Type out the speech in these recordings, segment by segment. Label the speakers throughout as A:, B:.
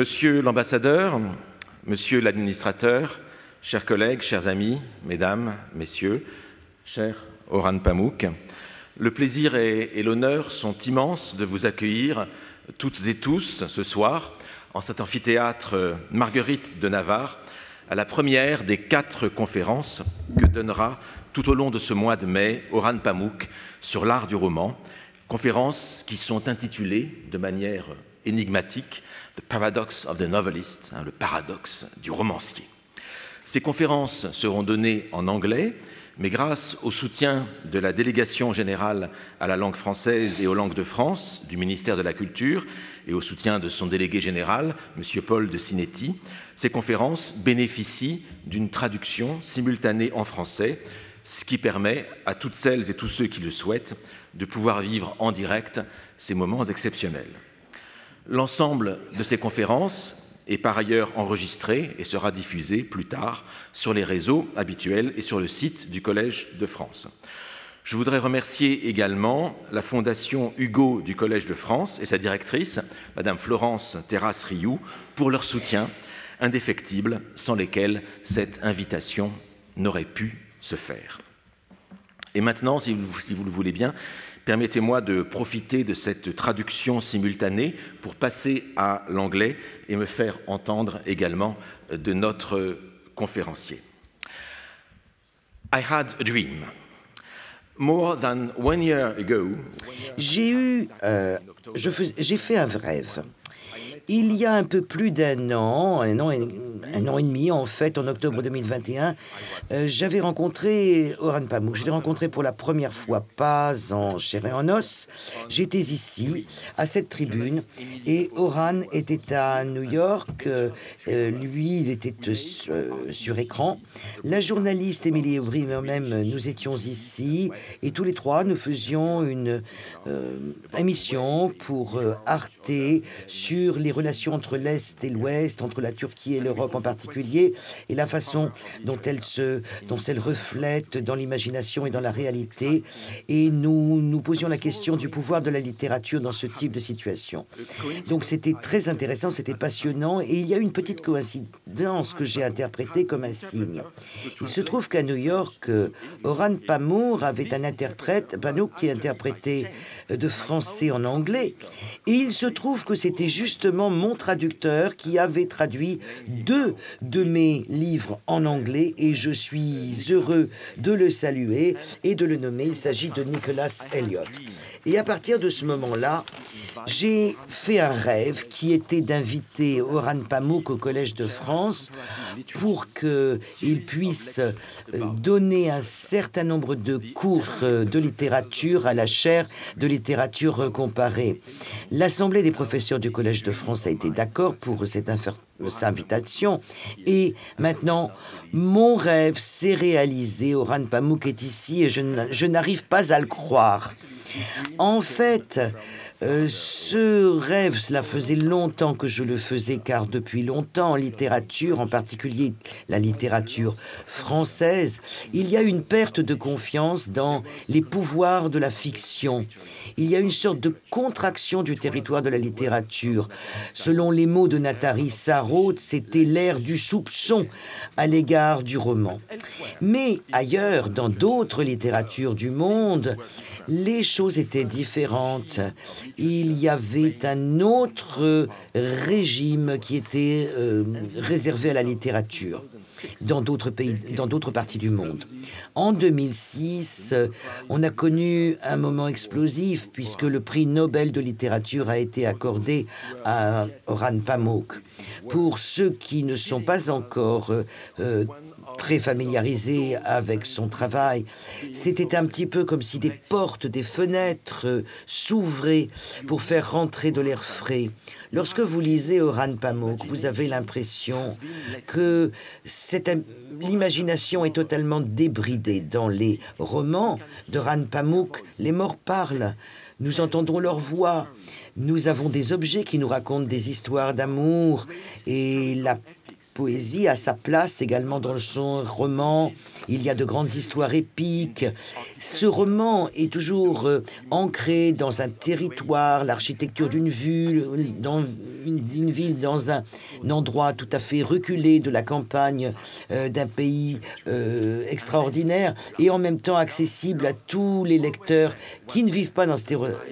A: Monsieur l'ambassadeur, monsieur l'administrateur, chers collègues, chers amis, mesdames, messieurs, cher Oran Pamuk, le plaisir et, l'honneur sont immenses de vous accueillir toutes et tous ce soir en cet amphithéâtre Marguerite de Navarre à la première des quatre conférences que donnera tout au long de ce mois de mai Oran Pamuk sur l'art du roman, conférences qui sont intitulées de manière énigmatique The Paradox of the Novelist, hein, le paradoxe du romancier. Ces conférences seront données en anglais, mais grâce au soutien de la délégation générale à la langue française et aux langues de France du ministère de la Culture et au soutien de son délégué général, M. Paul de Cinetti, ces conférences bénéficient d'une traduction simultanée en français, ce qui permet à toutes celles et tous ceux qui le souhaitent de pouvoir vivre en direct ces moments exceptionnels. L'ensemble de ces conférences est par ailleurs enregistré et sera diffusé plus tard sur les réseaux habituels et sur le site du Collège de France. Je voudrais remercier également la Fondation Hugo du Collège de France et sa directrice, Madame Florence Terrasse Rioux, pour leur soutien indéfectible sans lesquels cette invitation n'aurait pu se faire. Et maintenant, si vous, si vous le voulez bien, permettez-moi de profiter de cette traduction simultanée pour passer à l'anglais et me faire entendre également de notre conférencier. I had a dream. More than one year ago,
B: J'ai eu, euh, j'ai fait un rêve. Il y a un peu plus d'un an, un an, et, un an et demi en fait, en octobre 2021, euh, j'avais rencontré Oran Pamuk. Je l'ai rencontré pour la première fois, pas en chair et en os. J'étais ici, à cette tribune, et Oran était à New York. euh, lui, il était euh, sur, écran. La journaliste Émilie Aubry moi-même, nous étions ici, et tous les trois, nous faisions une émission pour Arte sur les relations entre l'Est et l'Ouest, entre la Turquie et l'Europe en particulier, et la façon dont elle se, dont elle reflète dans l'imagination et dans la réalité. Et nous nous posions la question du pouvoir de la littérature dans ce type de situation. Donc c'était très intéressant, c'était passionnant, et il y a une petite coïncidence que j'ai interprétée comme un signe. Il se trouve qu'à New York, Oran Pamour avait un interprète, Panouk, qui interprétait de français en anglais, et il se trouve que c'était justement mon traducteur qui avait traduit deux de mes livres en anglais, et je suis heureux de le saluer et de le nommer. Il s'agit de Nicholas Elliott. Et à partir de ce moment-là, j'ai fait un rêve qui était d'inviter Oran Pamuk au Collège de France pour qu'il puisse euh, donner un certain nombre de cours euh, de littérature à la chaire de littérature comparée. L'Assemblée des professeurs du Collège de France a été d'accord pour cette invitation. Et maintenant, mon rêve s'est réalisé. Oran Pamuk est ici et je n'arrive pas à le croire. En fait, euh, ce rêve, cela faisait longtemps que je le faisais, car depuis longtemps, en littérature, en particulier la littérature française, il y a une perte de confiance dans les pouvoirs de la fiction. Il y a une sorte de contraction du territoire de la littérature. Selon les mots de Nathalie Sarraute, c'était l'ère du soupçon à l'égard du roman. Mais ailleurs, dans d'autres littératures du monde, les choses étaient différentes. Il y avait un autre régime qui était euh, réservé à la littérature dans d'autres pays, dans d'autres parties du monde. En 2006, euh, on a connu un moment explosif puisque le prix Nobel de littérature a été accordé à Orhan Pamuk. Pour ceux qui ne sont pas encore euh, très familiarisé avec son travail. C'était un petit peu comme si des portes, des fenêtres euh, s'ouvraient pour faire rentrer de l'air frais. Lorsque vous lisez Oran Pamuk, vous avez l'impression que l'imagination est totalement débridée. Dans les romans de Ran Pamuk, les morts parlent. Nous entendons leur voix. Nous avons des objets qui nous racontent des histoires d'amour et la poésie a sa place également dans son roman. Il y a de grandes histoires épiques. Ce roman est toujours euh, ancré dans un territoire, l'architecture d'une ville, dans une, ville, dans un, endroit tout à fait reculé de la campagne euh, d'un pays euh, extraordinaire et en même temps accessible à tous les lecteurs qui ne vivent pas dans ce,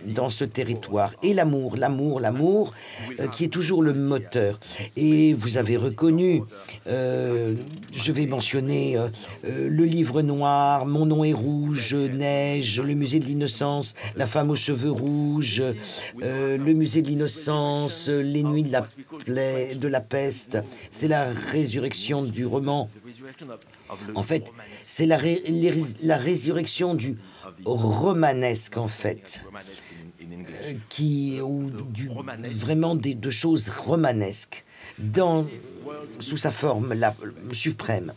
B: dans ce territoire. Et l'amour, l'amour, l'amour, qui est toujours le moteur. Et vous avez reconnu, je vais mentionner le livre noir, Mon nom est rouge, Neige, le musée de l'innocence, La femme aux cheveux rouges, euh, le musée de l'innocence, Les nuits de la, plaie, de la peste. C'est la résurrection du roman. En fait, c'est la, la résurrection du romanesque, en fait euh, qui ou du, vraiment des, de choses romanesques dans, sous sa forme la suprême.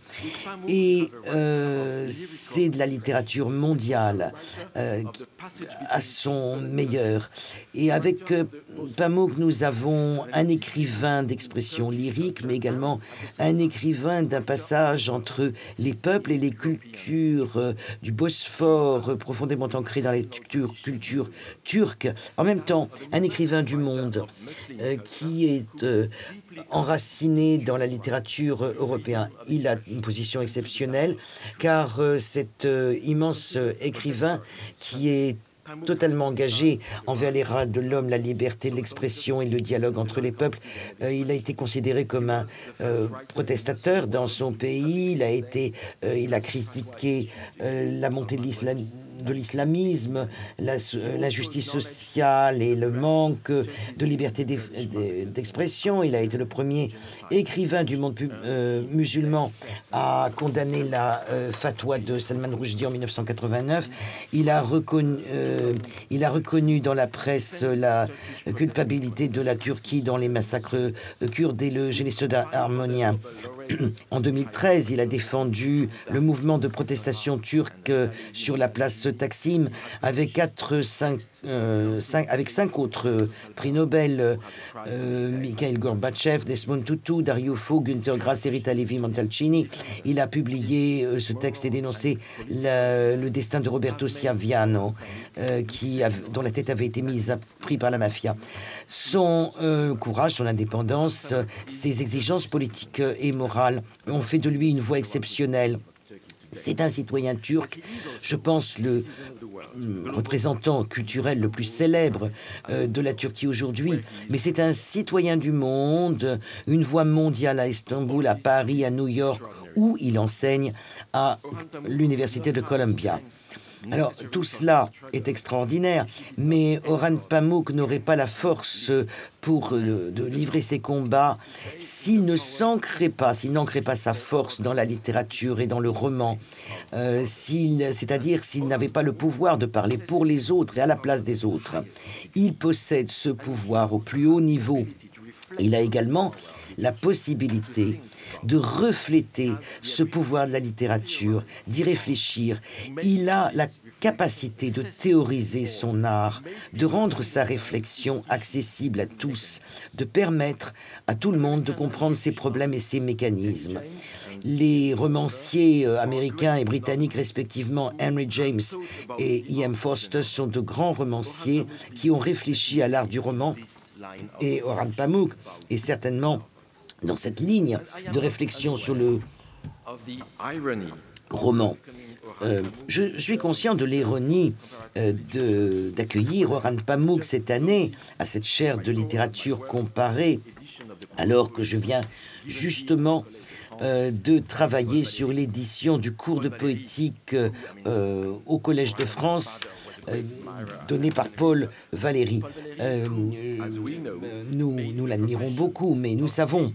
B: Et euh, c'est de la littérature mondiale euh, à son meilleur. Et avec euh, Pamuk, nous avons un écrivain d'expression lyrique, mais également un écrivain d'un passage entre les peuples et les cultures du Bosphore, profondément ancré dans les cultures turques. En même temps, un écrivain du monde qui est enraciné dans la littérature européenne. Il a une position exceptionnelle car euh, cet euh, immense euh, écrivain qui est totalement engagé envers les droits de l'homme, la liberté l'expression et le dialogue entre les peuples. il a été considéré comme un protestateur dans son pays. Il a été, il a critiqué la montée de l'islam de l'islamisme, la, justice sociale et le manque de liberté d'expression. Il a été le premier écrivain du monde euh, musulman à condamner la euh, fatwa de Salman Rushdie en 1989. Il a, reconnu, euh, il a reconnu dans la presse la culpabilité de la Turquie dans les massacres kurdes et le génocide arménien. En 2013, il a défendu le mouvement de protestation turque sur la place Taksim avec quatre, cinq, euh, cinq avec cinq autres euh, prix Nobel, euh, Mikhail Gorbatchev, Desmond Tutu, Dario Fo, Günther Grass et Rita Levi Montalcini. Il a publié ce texte et dénoncé le destin de Roberto Schiaviano, qui dont la tête avait été mise à prix par la mafia. Son courage, son indépendance, ses exigences politiques et morales ont fait de lui une voix exceptionnelle c'est un citoyen turc, je pense le euh, représentant culturel le plus célèbre euh, de la Turquie aujourd'hui, mais c'est un citoyen du monde, une voix mondiale à Istanbul, à Paris, à New York, où il enseigne à l'Université de Columbia. Alors tout cela est extraordinaire, mais Oran Pamuk n'aurait pas la force pour euh, de livrer ses combats s'il ne s'ancrait pas, s'il n'ancrait pas sa force dans la littérature et dans le roman, euh, c'est-à-dire s'il n'avait pas le pouvoir de parler pour les autres et à la place des autres. Il possède ce pouvoir au plus haut niveau. Il a également la possibilité de refléter ce pouvoir de la littérature, d'y réfléchir. Il a la capacité de théoriser son art, de rendre sa réflexion accessible à tous, de permettre à tout le monde de comprendre ses problèmes et ses mécanismes. Les romanciers euh, américains et britanniques, respectivement Henry James et E.M. Foster, sont de grands romanciers qui ont réfléchi à l'art du roman. Et Oran Pamuk est certainement dans cette ligne de réflexion sur le roman. Euh, je, suis conscient de l'ironie euh, d'accueillir Oran Pamuk cette année à cette chaire de littérature comparée, alors que je viens justement euh, de travailler sur l'édition du cours de poétique au Collège de France. Donné par Paul Valéry. nous nous l'admirons beaucoup, mais nous savons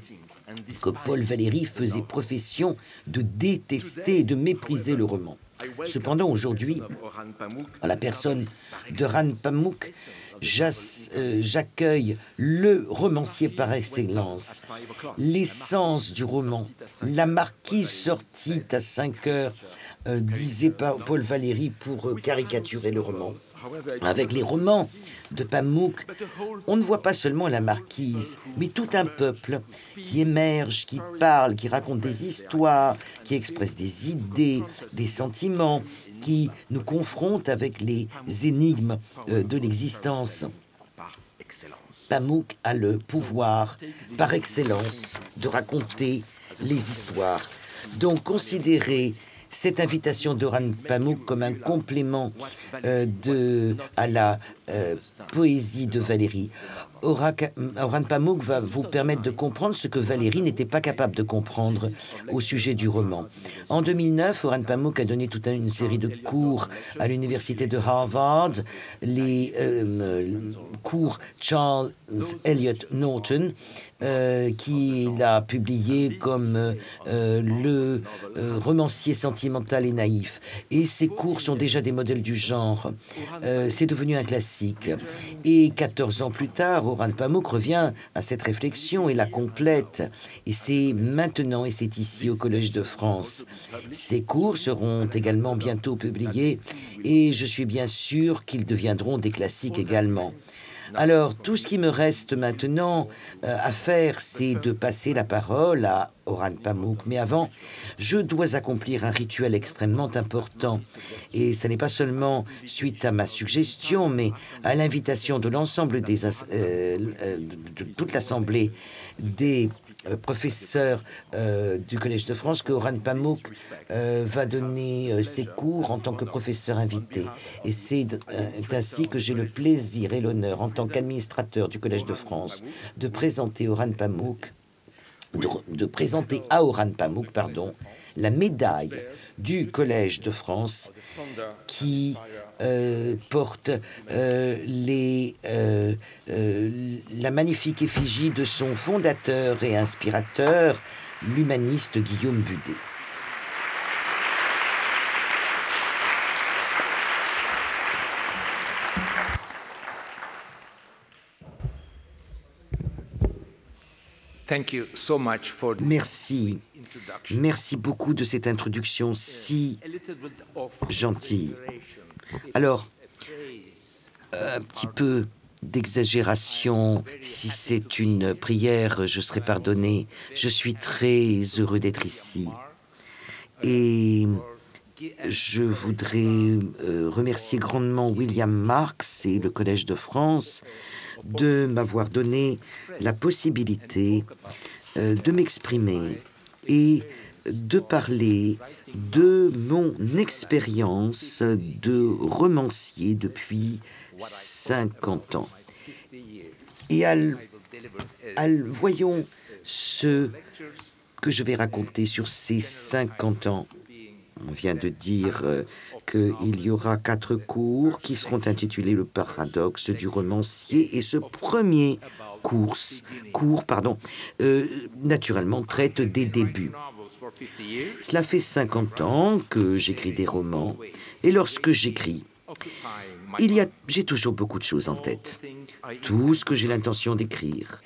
B: que Paul Valéry faisait profession de détester, de mépriser le roman. Cependant, aujourd'hui, à la personne de Ran Pamuk, euh, j'accueille le romancier par excellence, l'essence du roman, la marquise sortie à 5 heures euh, disait Paul Valéry pour euh, caricaturer le roman. Avec les romans de Pamuk, on ne voit pas seulement la marquise, mais tout un peuple qui émerge, qui parle, qui raconte des histoires, qui expresse des idées, des sentiments, qui nous confronte avec les énigmes euh, de l'existence. Pamuk a le pouvoir, par excellence, de raconter les histoires. Donc considérer cette invitation d'Oran Pamuk comme un complément euh, à la euh, poésie de Valérie. Oran Pamuk va vous permettre de comprendre ce que Valérie n'était pas capable de comprendre au sujet du roman. En 2009, Oran Pamuk a donné toute une série de cours à l'université de Harvard, les euh, cours Charles Eliot Norton, euh, qu'il a publié comme euh, le romancier sentimental et naïf. Et ces cours sont déjà des modèles du genre. C'est devenu un classique. Et 14 ans plus tard, Oran Pamuk revient à cette réflexion et la complète. Et c'est maintenant et c'est ici au Collège de France. Ces cours seront également bientôt publiés et je suis bien sûr qu'ils deviendront des classiques également. Alors, tout ce qui me reste maintenant euh, à faire, c'est de passer la parole à Oran Pamuk. Mais avant, je dois accomplir un rituel extrêmement important. Et ce n'est pas seulement suite à ma suggestion, mais à l'invitation de l'ensemble euh, euh, de toute l'Assemblée des professeur euh, du Collège de France, que Oran Pamuk euh, va donner ses cours en tant que professeur invité. Et c'est ainsi que j'ai le plaisir et l'honneur, en tant qu'administrateur du Collège de France, de présenter Oran présenter à Oran Pamuk, pardon, la médaille du Collège de France qui euh, porte euh, euh, la magnifique effigie de son fondateur et inspirateur, l'humaniste Guillaume Budet. Merci. Merci beaucoup de cette introduction si gentille. Alors, un petit peu d'exagération, si c'est une prière, je serai pardonné. Je suis très heureux d'être ici. Et je voudrais euh, remercier grandement William Marx et le Collège de France de m'avoir donné la possibilité euh, de m'exprimer et de parler de mon expérience de romancier depuis 50 ans. Et voyons ce que je vais raconter sur ces 50 ans. On vient de dire euh, qu'il y aura quatre cours qui seront intitulés Le paradoxe du romancier. Et ce premier cours, euh, naturellement, traite des débuts. Cela fait 50 ans que j'écris des romans, et lorsque j'écris, il y a, j'ai toujours beaucoup de choses en tête. Tout ce que j'ai l'intention d'écrire,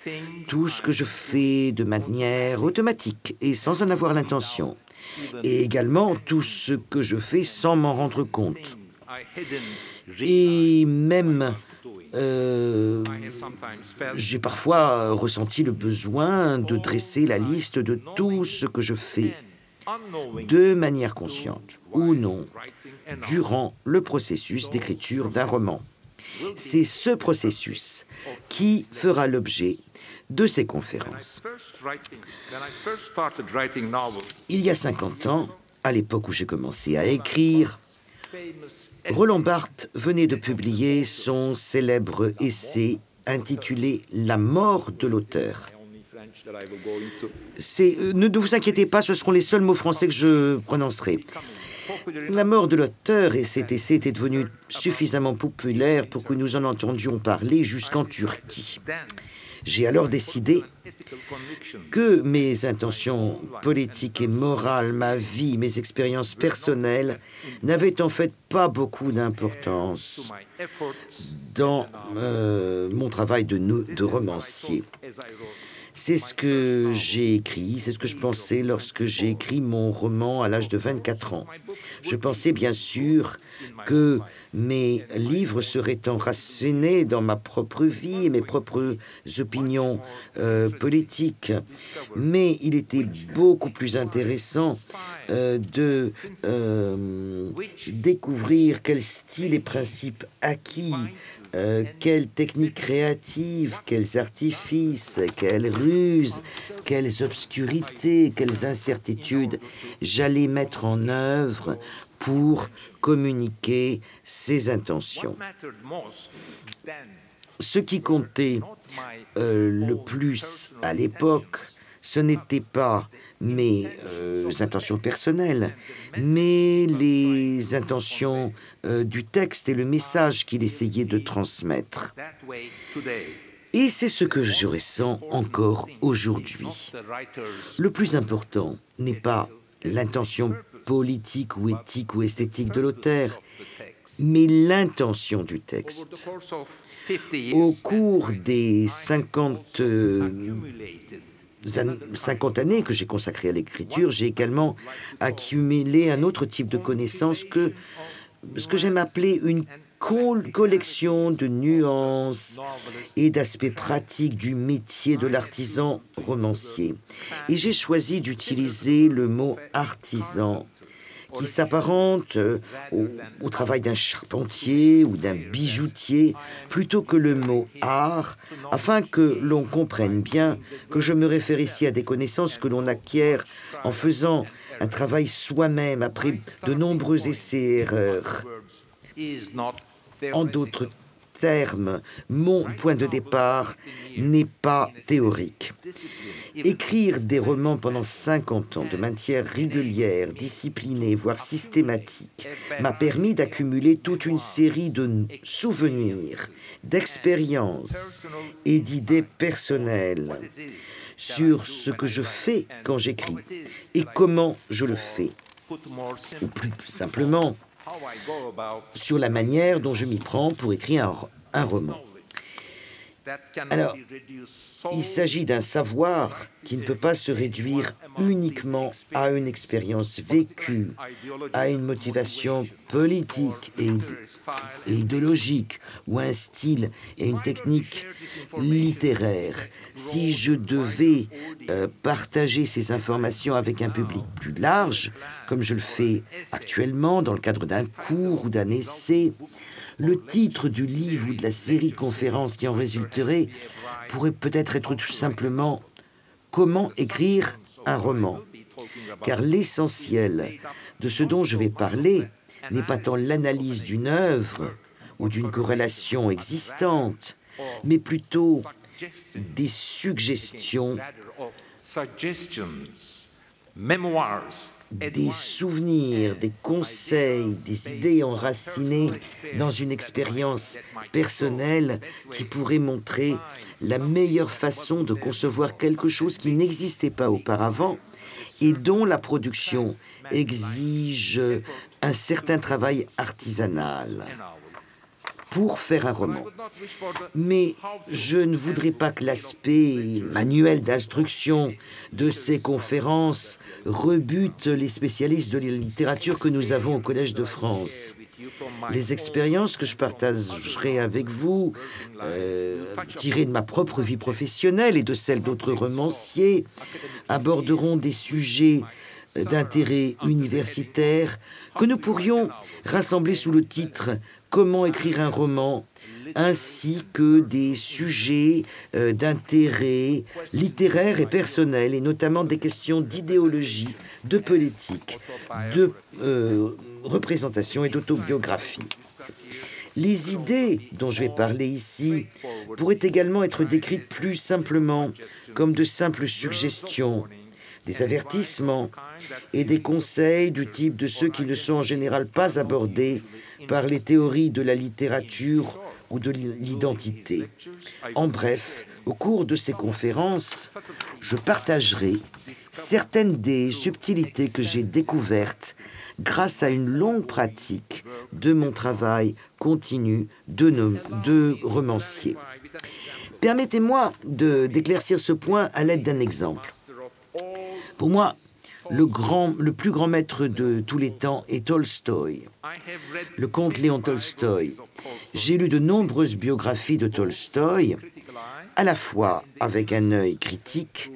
B: tout ce que je fais de manière automatique et sans en avoir l'intention, et également tout ce que je fais sans m'en rendre compte. Et même, euh, j'ai parfois ressenti le besoin de dresser la liste de tout ce que je fais de manière consciente ou non durant le processus d'écriture d'un roman. C'est ce processus qui fera l'objet de ces conférences. Il y a 50 ans, à l'époque où j'ai commencé à écrire, Roland Barthes venait de publier son célèbre essai intitulé La mort de l'auteur. Euh, ne vous inquiétez pas, ce seront les seuls mots français que je prononcerai. La mort de l'auteur et cet essai était devenu suffisamment populaire pour que nous en entendions parler jusqu'en Turquie. J'ai alors décidé que mes intentions politiques et morales, ma vie, mes expériences personnelles n'avaient en fait pas beaucoup d'importance dans euh, mon travail de, de romancier. C'est ce que j'ai écrit, c'est ce que je pensais lorsque j'ai écrit mon roman à l'âge de 24 ans. Je pensais bien sûr que mes livres seraient enracinés dans ma propre vie et mes propres opinions euh, politiques. Mais il était beaucoup plus intéressant euh, de euh, découvrir quel style et principes acquis, quelles techniques créatives, quels artifices, quelles ruses, quelles obscurités, quelles incertitudes j'allais mettre en œuvre pour communiquer ses intentions. Ce qui comptait euh, le plus à l'époque, ce n'était pas mes euh, intentions personnelles, mais les intentions euh, du texte et le message qu'il essayait de transmettre. Et c'est ce que je ressens encore aujourd'hui. Le plus important n'est pas l'intention politique ou éthique ou esthétique de l'auteur, mais l'intention du texte. Au cours des 50, 50 euh, années que j'ai consacrées à l'écriture, j'ai également accumulé un autre type de connaissances que ce que j'aime appeler une collection de nuances et d'aspects pratiques du métier de l'artisan romancier. Et j'ai choisi d'utiliser le mot artisan qui s'apparente euh, au, travail d'un charpentier ou d'un bijoutier plutôt que le mot art, afin que l'on comprenne bien que je me réfère ici à des connaissances que l'on acquiert en faisant un travail soi-même après de nombreux essais et erreurs. Terme, mon point de départ n'est pas théorique. Écrire des romans pendant 50 ans de manière régulière, disciplinée, voire systématique, m'a permis d'accumuler toute une série de souvenirs, d'expériences et d'idées personnelles sur ce que je fais quand j'écris et comment je le fais. Plus simplement, sur la manière dont je m'y prends pour écrire un, roman. Alors, il s'agit d'un savoir qui ne peut pas se réduire uniquement à une expérience vécue, à une motivation politique et, idéologique, ou un style et une technique littéraire. Si je devais euh, partager ces informations avec un public plus large, comme je le fais actuellement dans le cadre d'un cours ou d'un essai, le titre du livre ou de la série conférence qui en résulterait pourrait peut-être être tout simplement Comment écrire un roman Car l'essentiel de ce dont je vais parler n'est pas tant l'analyse d'une œuvre ou d'une corrélation existante, mais plutôt des suggestions, des souvenirs, des conseils, des idées enracinées dans une expérience personnelle qui pourrait montrer la meilleure façon de concevoir quelque chose qui n'existait pas auparavant et dont la production exige un certain travail artisanal pour faire un roman. Mais je ne voudrais pas que l'aspect manuel d'instruction de ces conférences rebute les spécialistes de la littérature que nous avons au Collège de France. Les expériences que je partagerai avec vous, euh, tirées de ma propre vie professionnelle et de celle d'autres romanciers, aborderont des sujets d'intérêt universitaire que nous pourrions rassembler sous le titre comment écrire un roman, ainsi que des sujets euh, d'intérêt littéraire et personnel, et notamment des questions d'idéologie, de politique, de euh, représentation et d'autobiographie. Les idées dont je vais parler ici pourraient également être décrites plus simplement comme de simples suggestions, des avertissements et des conseils du type de ceux qui ne sont en général pas abordés par les théories de la littérature ou de l'identité. En bref, au cours de ces conférences, je partagerai certaines des subtilités que j'ai découvertes grâce à une longue pratique de mon travail continu de, romancier. Permettez-moi d'éclaircir ce point à l'aide d'un exemple. Pour moi, le, plus grand maître de tous les temps est Tolstoï, le comte Léon Tolstoï. J'ai lu de nombreuses biographies de Tolstoï, à la fois avec un œil critique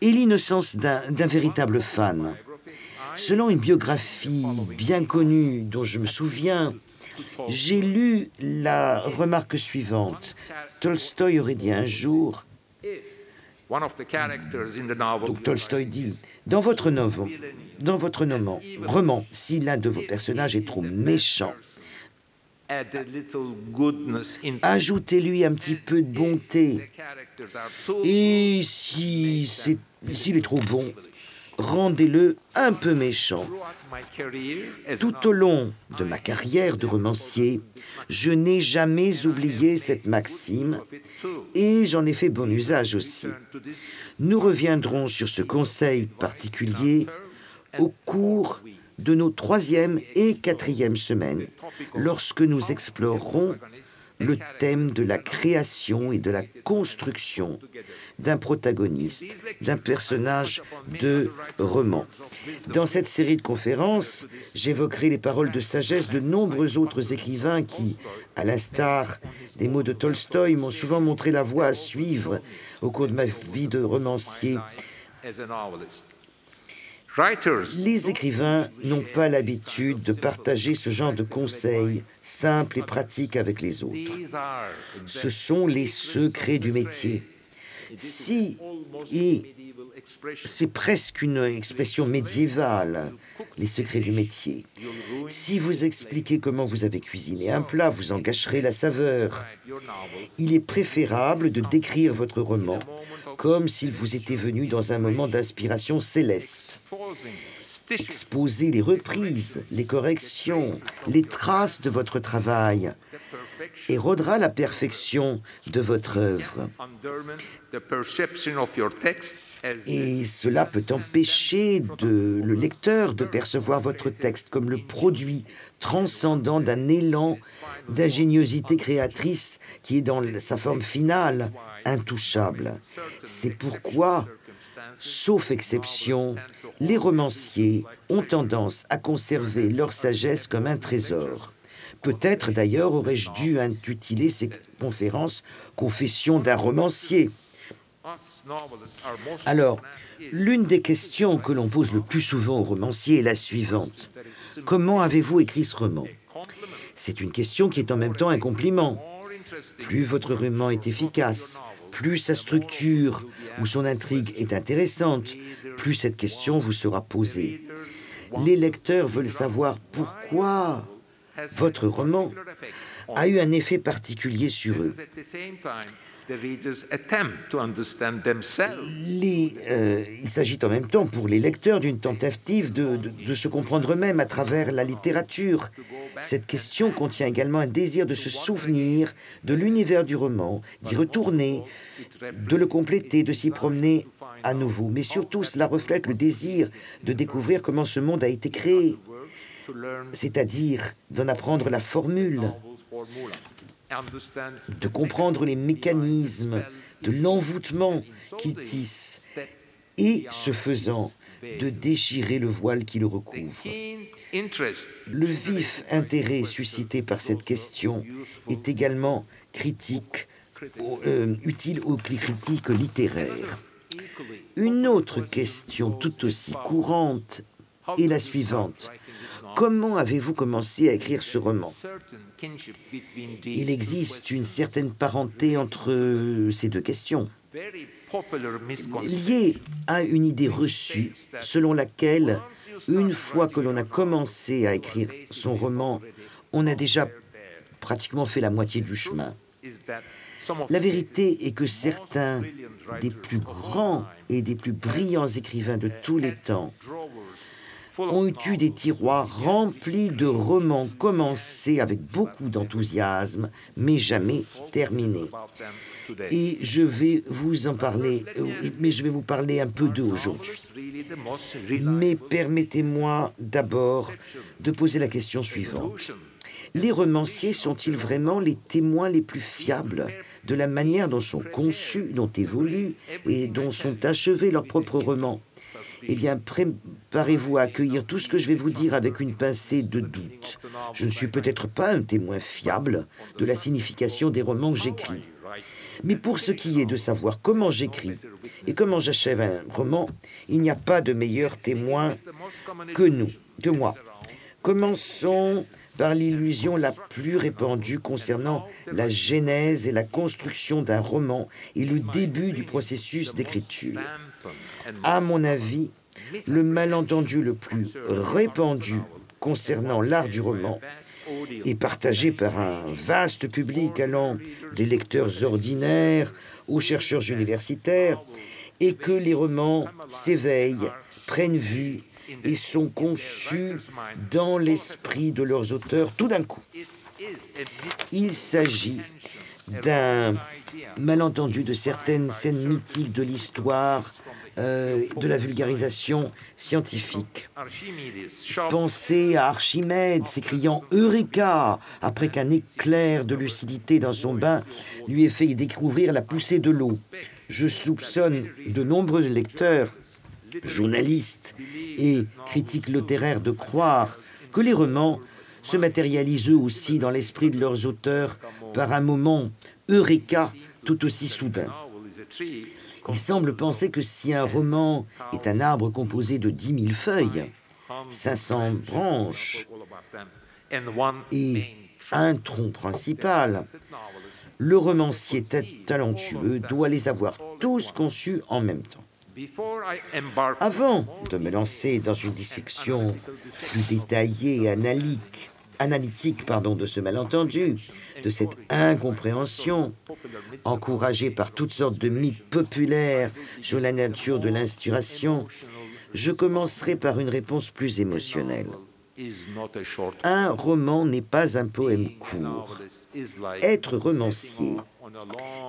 B: et l'innocence d'un véritable fan. Selon une biographie bien connue dont je me souviens, j'ai lu la remarque suivante. Tolstoï aurait dit un jour, donc Tolstoï dit, dans votre, novel, dans votre roman, si l'un de vos personnages est trop méchant, ajoutez-lui un petit peu de bonté. Et si s'il est trop bon, rendez-le un peu méchant. Tout au long de ma carrière de romancier, je n'ai jamais oublié cette maxime et j'en ai fait bon usage aussi. Nous reviendrons sur ce conseil particulier au cours de nos troisième et quatrième semaines, lorsque nous explorerons le thème de la création et de la construction d'un protagoniste, d'un personnage de roman. Dans cette série de conférences, j'évoquerai les paroles de sagesse de nombreux autres écrivains qui, à l'instar des mots de Tolstoï, m'ont souvent montré la voie à suivre au cours de ma vie de romancier. Les écrivains n'ont pas l'habitude de partager ce genre de conseils simples et pratiques avec les autres. Ce sont les secrets du métier. Si, et c'est presque une expression médiévale, les secrets du métier. Si vous expliquez comment vous avez cuisiné un plat, vous en gâcherez la saveur. Il est préférable de décrire votre roman comme s'il vous était venu dans un moment d'inspiration céleste. Exposez les reprises, les corrections, les traces de votre travail et rodera la perfection de votre œuvre. Et cela peut empêcher le lecteur de percevoir votre texte comme le produit transcendant d'un élan d'ingéniosité créatrice qui est dans sa forme finale intouchable. C'est pourquoi, sauf exception, les romanciers ont tendance à conserver leur sagesse comme un trésor. Peut-être d'ailleurs aurais-je dû intituler ces conférences Confession d'un romancier. Alors, l'une des questions que l'on pose le plus souvent aux romanciers est la suivante. Comment avez-vous écrit ce roman? C'est une question qui est en même temps un compliment. Plus votre roman est efficace, plus sa structure ou son intrigue est intéressante, plus cette question vous sera posée. Les lecteurs veulent savoir pourquoi votre roman a eu un effet particulier sur eux. Euh, il s'agit en même temps pour les lecteurs d'une tentative de, se comprendre eux-mêmes à travers la littérature. Cette question contient également un désir de se souvenir de l'univers du roman, d'y retourner, de le compléter, de s'y promener à nouveau. Mais surtout, cela reflète le désir de découvrir comment ce monde a été créé, c'est-à-dire d'en apprendre la formule, de comprendre les mécanismes de l'envoûtement qui tisse et, ce faisant, de déchirer le voile qui le recouvre. Le vif intérêt suscité par cette question est également critique, euh, utile aux critiques littéraires. Une autre question tout aussi courante est la suivante. Comment avez-vous commencé à écrire ce roman? Il existe une certaine parenté entre ces deux questions, liée à une idée reçue selon laquelle, une fois que l'on a commencé à écrire son roman, on a déjà pratiquement fait la moitié du chemin. La vérité est que certains des plus grands et des plus brillants écrivains de tous les temps ont eu des tiroirs remplis de romans commencés avec beaucoup d'enthousiasme, mais jamais terminés. Et je vais vous en parler, mais je vais vous parler un peu d'eux aujourd'hui. Mais permettez-moi d'abord de poser la question suivante. Les romanciers sont-ils vraiment les témoins les plus fiables de la manière dont sont conçus, dont évoluent et dont sont achevés leurs propres romans eh bien, préparez-vous à accueillir tout ce que je vais vous dire avec une pincée de doute. Je ne suis peut-être pas un témoin fiable de la signification des romans que j'écris. Mais pour ce qui est de savoir comment j'écris et comment j'achève un roman, il n'y a pas de meilleur témoin que nous, que moi. Commençons par l'illusion la plus répandue concernant la genèse et la construction d'un roman et le début du processus d'écriture. À mon avis, le malentendu le plus répandu concernant l'art du roman est partagé par un vaste public allant des lecteurs ordinaires aux chercheurs universitaires et que les romans s'éveillent, prennent vue et sont conçus dans l'esprit de leurs auteurs tout d'un coup. Il s'agit d'un malentendu de certaines scènes mythiques de l'histoire euh, de la vulgarisation scientifique. Pensez à Archimède s'écriant Eureka après qu'un éclair de lucidité dans son bain lui ait fait découvrir la poussée de l'eau. Je soupçonne de nombreux lecteurs, journalistes et critiques littéraires de croire que les romans se matérialisent eux aussi dans l'esprit de leurs auteurs par un moment Eureka tout aussi soudain. Il semble penser que si un roman est un arbre composé de 10 000 feuilles, 500 branches et un tronc principal, le romancier talentueux doit les avoir tous conçus en même temps. Avant de me lancer dans une dissection plus détaillée et analytique, analytique pardon, de ce malentendu, de cette incompréhension, encouragée par toutes sortes de mythes populaires sur la nature de l'inspiration, je commencerai par une réponse plus émotionnelle. Un roman n'est pas un poème court. Être romancier,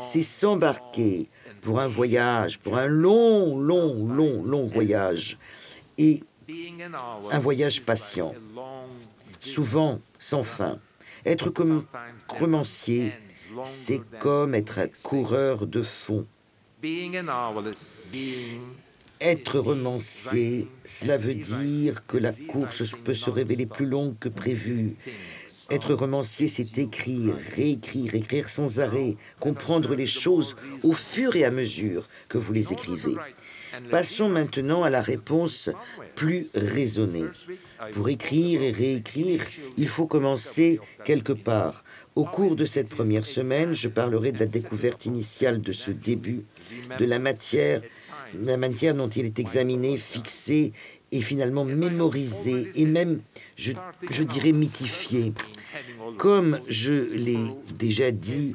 B: c'est s'embarquer pour un voyage, pour un long, long, long, long voyage, et un voyage patient, souvent sans fin. Être romancier, c'est comme être un coureur de fond. Être romancier, cela veut dire que la course peut se révéler plus longue que prévu. Être romancier, c'est écrire, réécrire, écrire sans arrêt, comprendre les choses au fur et à mesure que vous les écrivez. Passons maintenant à la réponse plus raisonnée. Pour écrire et réécrire, il faut commencer quelque part. Au cours de cette première semaine, je parlerai de la découverte initiale de ce début, de la matière, la matière dont il est examiné, fixé et finalement mémorisé et même, je, je dirais, mythifié. Comme je l'ai déjà dit,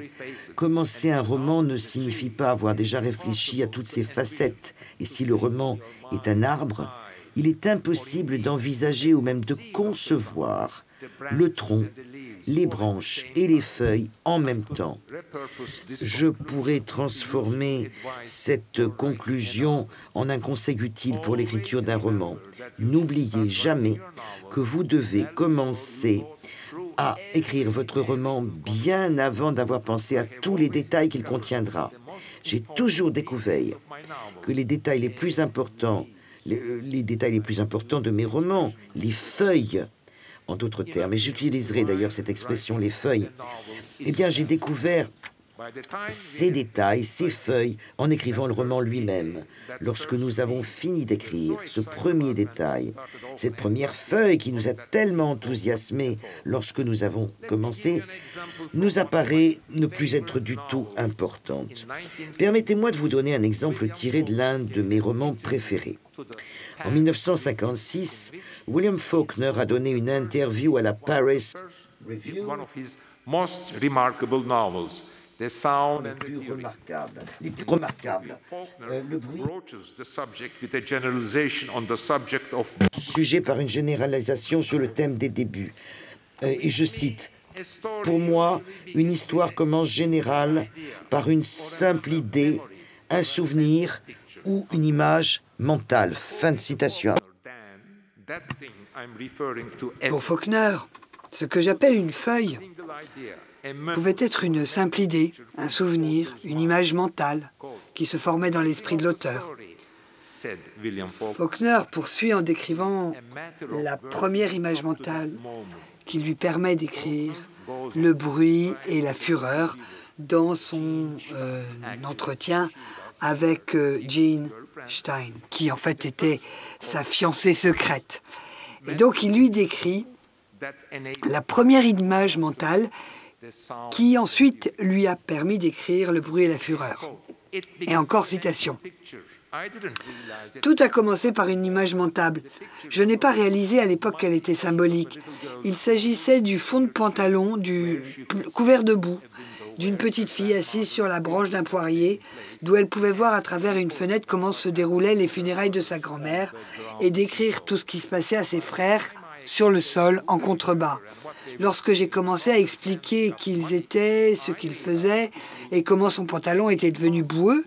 B: commencer un roman ne signifie pas avoir déjà réfléchi à toutes ses facettes. Et si le roman est un arbre, il est impossible d'envisager ou même de concevoir le tronc, les branches et les feuilles en même temps. Je pourrais transformer cette conclusion en un conseil utile pour l'écriture d'un roman. N'oubliez jamais que vous devez commencer à écrire votre roman bien avant d'avoir pensé à tous les détails qu'il contiendra. J'ai toujours découvert que les détails les plus importants, les, les, détails les plus importants de mes romans, les feuilles, en d'autres termes, et j'utiliserai d'ailleurs cette expression, les feuilles, eh bien j'ai découvert ces détails, ces feuilles, en écrivant le roman lui-même. Lorsque nous avons fini d'écrire ce premier détail, cette première feuille qui nous a tellement enthousiasmés lorsque nous avons commencé, nous apparaît ne plus être du tout importante. Permettez-moi de vous donner un exemple tiré de l'un de mes romans préférés. En 1956, William Faulkner a donné une interview à la Paris Review
C: les
B: plus remarquables, les plus remarquables. Euh, le bruit sujet par une généralisation sur le thème des débuts. Euh, et je cite, Pour moi, une histoire commence générale par une simple idée, un souvenir ou une image mentale. Fin de citation.
D: Pour Faulkner, Ce que j'appelle une feuille pouvait être une simple idée, un souvenir, une image mentale qui se formait dans l'esprit de l'auteur. Faulkner poursuit en décrivant la première image mentale qui lui permet d'écrire le bruit et la fureur dans son euh, entretien avec euh, Jean Stein, qui en fait était sa fiancée secrète. Et donc il lui décrit la première image mentale qui ensuite lui a permis d'écrire Le bruit et la fureur. Et encore citation. Tout a commencé par une image mentale. Je n'ai pas réalisé à l'époque qu'elle était symbolique. Il s'agissait du fond de pantalon du couvert de boue d'une petite fille assise sur la branche d'un poirier, d'où elle pouvait voir à travers une fenêtre comment se déroulaient les funérailles de sa grand-mère et décrire tout ce qui se passait à ses frères sur le sol en contrebas. Lorsque j'ai commencé à expliquer qui ils étaient, ce qu'ils faisaient et comment son pantalon était devenu boueux,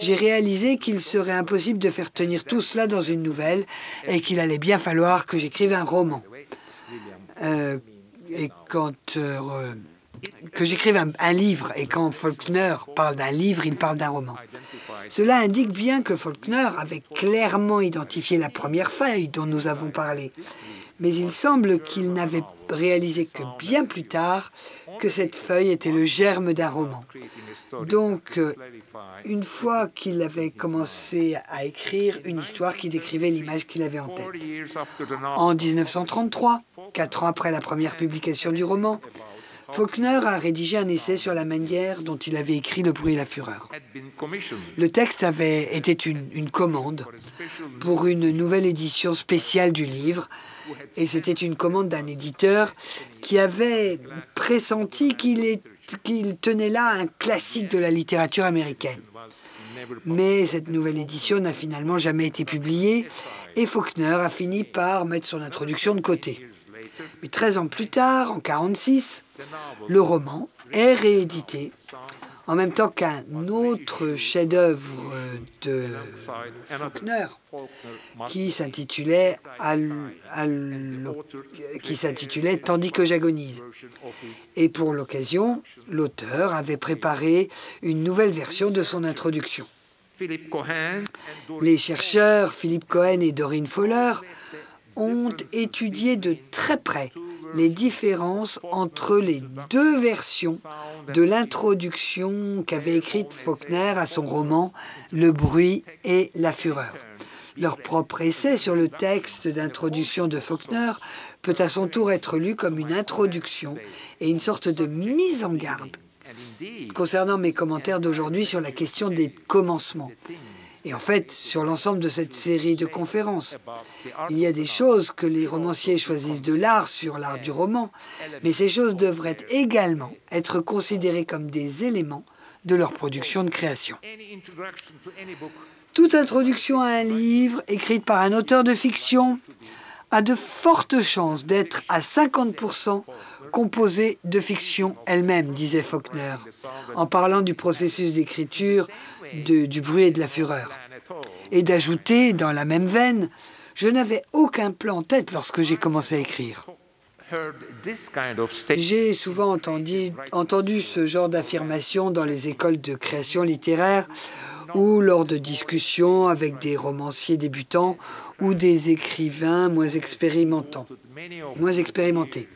D: j'ai réalisé qu'il serait impossible de faire tenir tout cela dans une nouvelle et qu'il allait bien falloir que j'écrive un roman. Euh, et quand euh, que j'écrive un, livre, et quand Faulkner parle d'un livre, il parle d'un roman. Cela indique bien que Faulkner avait clairement identifié la première feuille dont nous avons parlé, mais il semble qu'il n'avait réalisé que bien plus tard que cette feuille était le germe d'un roman. Donc, euh, une fois qu'il avait commencé à écrire une histoire qui décrivait l'image qu'il avait en tête. En 1933, quatre ans après la première publication du roman, Faulkner a rédigé un essai sur la manière dont il avait écrit Le bruit et la fureur. Le texte avait été une, commande pour une nouvelle édition spéciale du livre, et c'était une commande d'un éditeur qui avait pressenti qu'il tenait là un classique de la littérature américaine. Mais cette nouvelle édition n'a finalement jamais été publiée et Faulkner a fini par mettre son introduction de côté. Mais 13 ans plus tard, en 1946, le roman est réédité en même temps qu'un autre chef-d'œuvre de Faulkner qui s'intitulait qui s'intitulait Tandis que j'agonise. Et pour l'occasion, l'auteur avait préparé une nouvelle version de son introduction. Les chercheurs Philippe Cohen et Doreen Fowler ont étudié de très près les différences entre les deux versions de l'introduction qu'avait écrite Faulkner à son roman Le bruit et la fureur. Leur propre essai sur le texte d'introduction de Faulkner peut à son tour être lu comme une introduction et une sorte de mise en garde concernant mes commentaires d'aujourd'hui sur la question des commencements et en fait sur l'ensemble de cette série de conférences. Il y a des choses que les romanciers choisissent de l'art sur l'art du roman, mais ces choses devraient également être considérées comme des éléments de leur production de création. Toute introduction à un livre écrite par un auteur de fiction a de fortes chances d'être à 50% composée de fiction elle-même, disait Faulkner, en parlant du processus d'écriture du bruit et de la fureur. Et d'ajouter, dans la même veine, je n'avais aucun plan en tête lorsque j'ai commencé à écrire. J'ai souvent entendu, ce genre d'affirmation dans les écoles de création littéraire ou lors de discussions avec des romanciers débutants ou des écrivains moins expérimentés.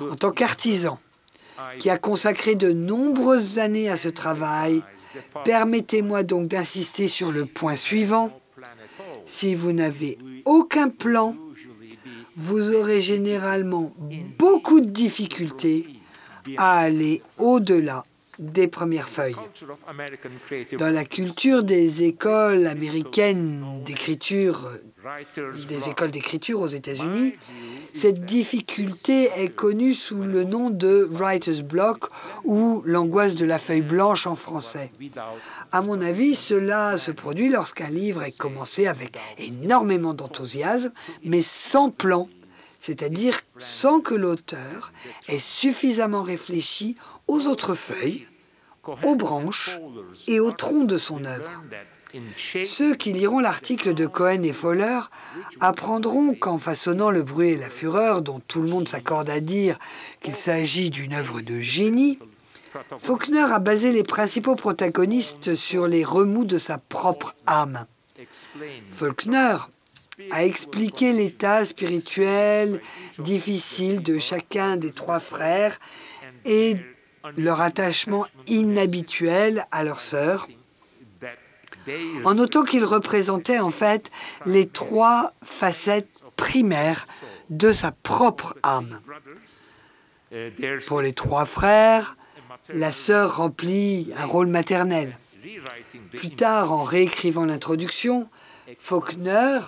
D: En tant qu'artisan qui a consacré de nombreuses années à ce travail, Permettez-moi donc d'insister sur le point suivant. Si vous n'avez aucun plan, vous aurez généralement beaucoup de difficultés à aller au-delà des premières feuilles. Dans la culture des écoles américaines d'écriture, des écoles d'écriture aux États-Unis, cette difficulté est connue sous le nom de writer's block ou l'angoisse de la feuille blanche en français. À mon avis, cela se produit lorsqu'un livre est commencé avec énormément d'enthousiasme, mais sans plan, c'est-à-dire sans que l'auteur ait suffisamment réfléchi aux autres feuilles, aux branches et au tronc de son œuvre. Ceux qui liront l'article de Cohen et Fowler apprendront qu'en façonnant Le bruit et la fureur, dont tout le monde s'accorde à dire qu'il s'agit d'une œuvre de génie, Faulkner a basé les principaux protagonistes sur les remous de sa propre âme. Faulkner a expliqué l'état spirituel difficile de chacun des trois frères et leur attachement inhabituel à leur sœur, en notant qu'ils représentaient en fait les trois facettes primaires de sa propre âme. Pour les trois frères, la sœur remplit un rôle maternel. Plus tard, en réécrivant l'introduction, Faulkner,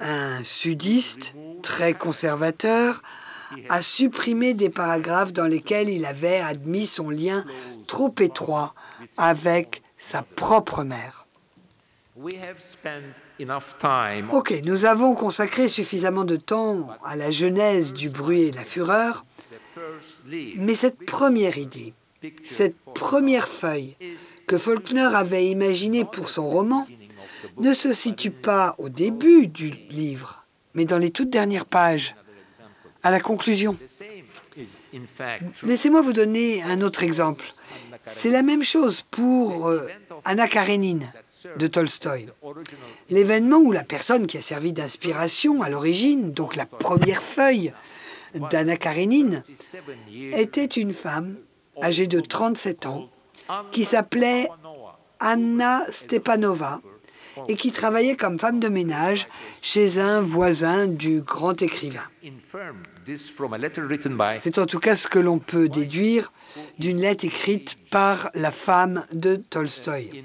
D: un sudiste très conservateur, a supprimé des paragraphes dans lesquels il avait admis son lien trop étroit avec sa propre mère. Ok, nous avons consacré suffisamment de temps à la genèse du bruit et de la fureur, mais cette première idée, cette première feuille que Faulkner avait imaginée pour son roman ne se situe pas au début du livre, mais dans les toutes dernières pages, à la conclusion. Laissez-moi vous donner un autre exemple. C'est la même chose pour euh, Anna Karenine de Tolstoï. L'événement où la personne qui a servi d'inspiration à l'origine, donc la première feuille d'Anna Karenine, était une femme âgée de 37 ans qui s'appelait Anna Stepanova et qui travaillait comme femme de ménage chez un voisin du grand écrivain. C'est en tout cas ce que l'on peut déduire d'une lettre écrite par la femme de Tolstoï.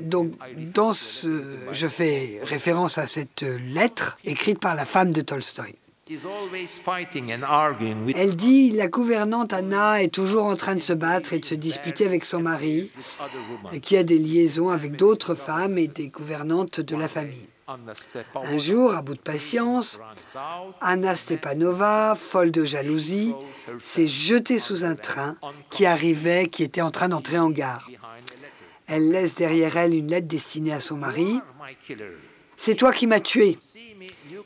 D: Donc, dans ce, je fais référence à cette lettre écrite par la femme de Tolstoï. Elle dit La gouvernante Anna est toujours en train de se battre et de se disputer avec son mari, qui a des liaisons avec d'autres femmes et des gouvernantes de la famille. Un jour, à bout de patience, Anna Stepanova, folle de jalousie, s'est jetée sous un train qui arrivait, qui était en train d'entrer en gare. Elle laisse derrière elle une lettre destinée à son mari. C'est toi qui m'as tué.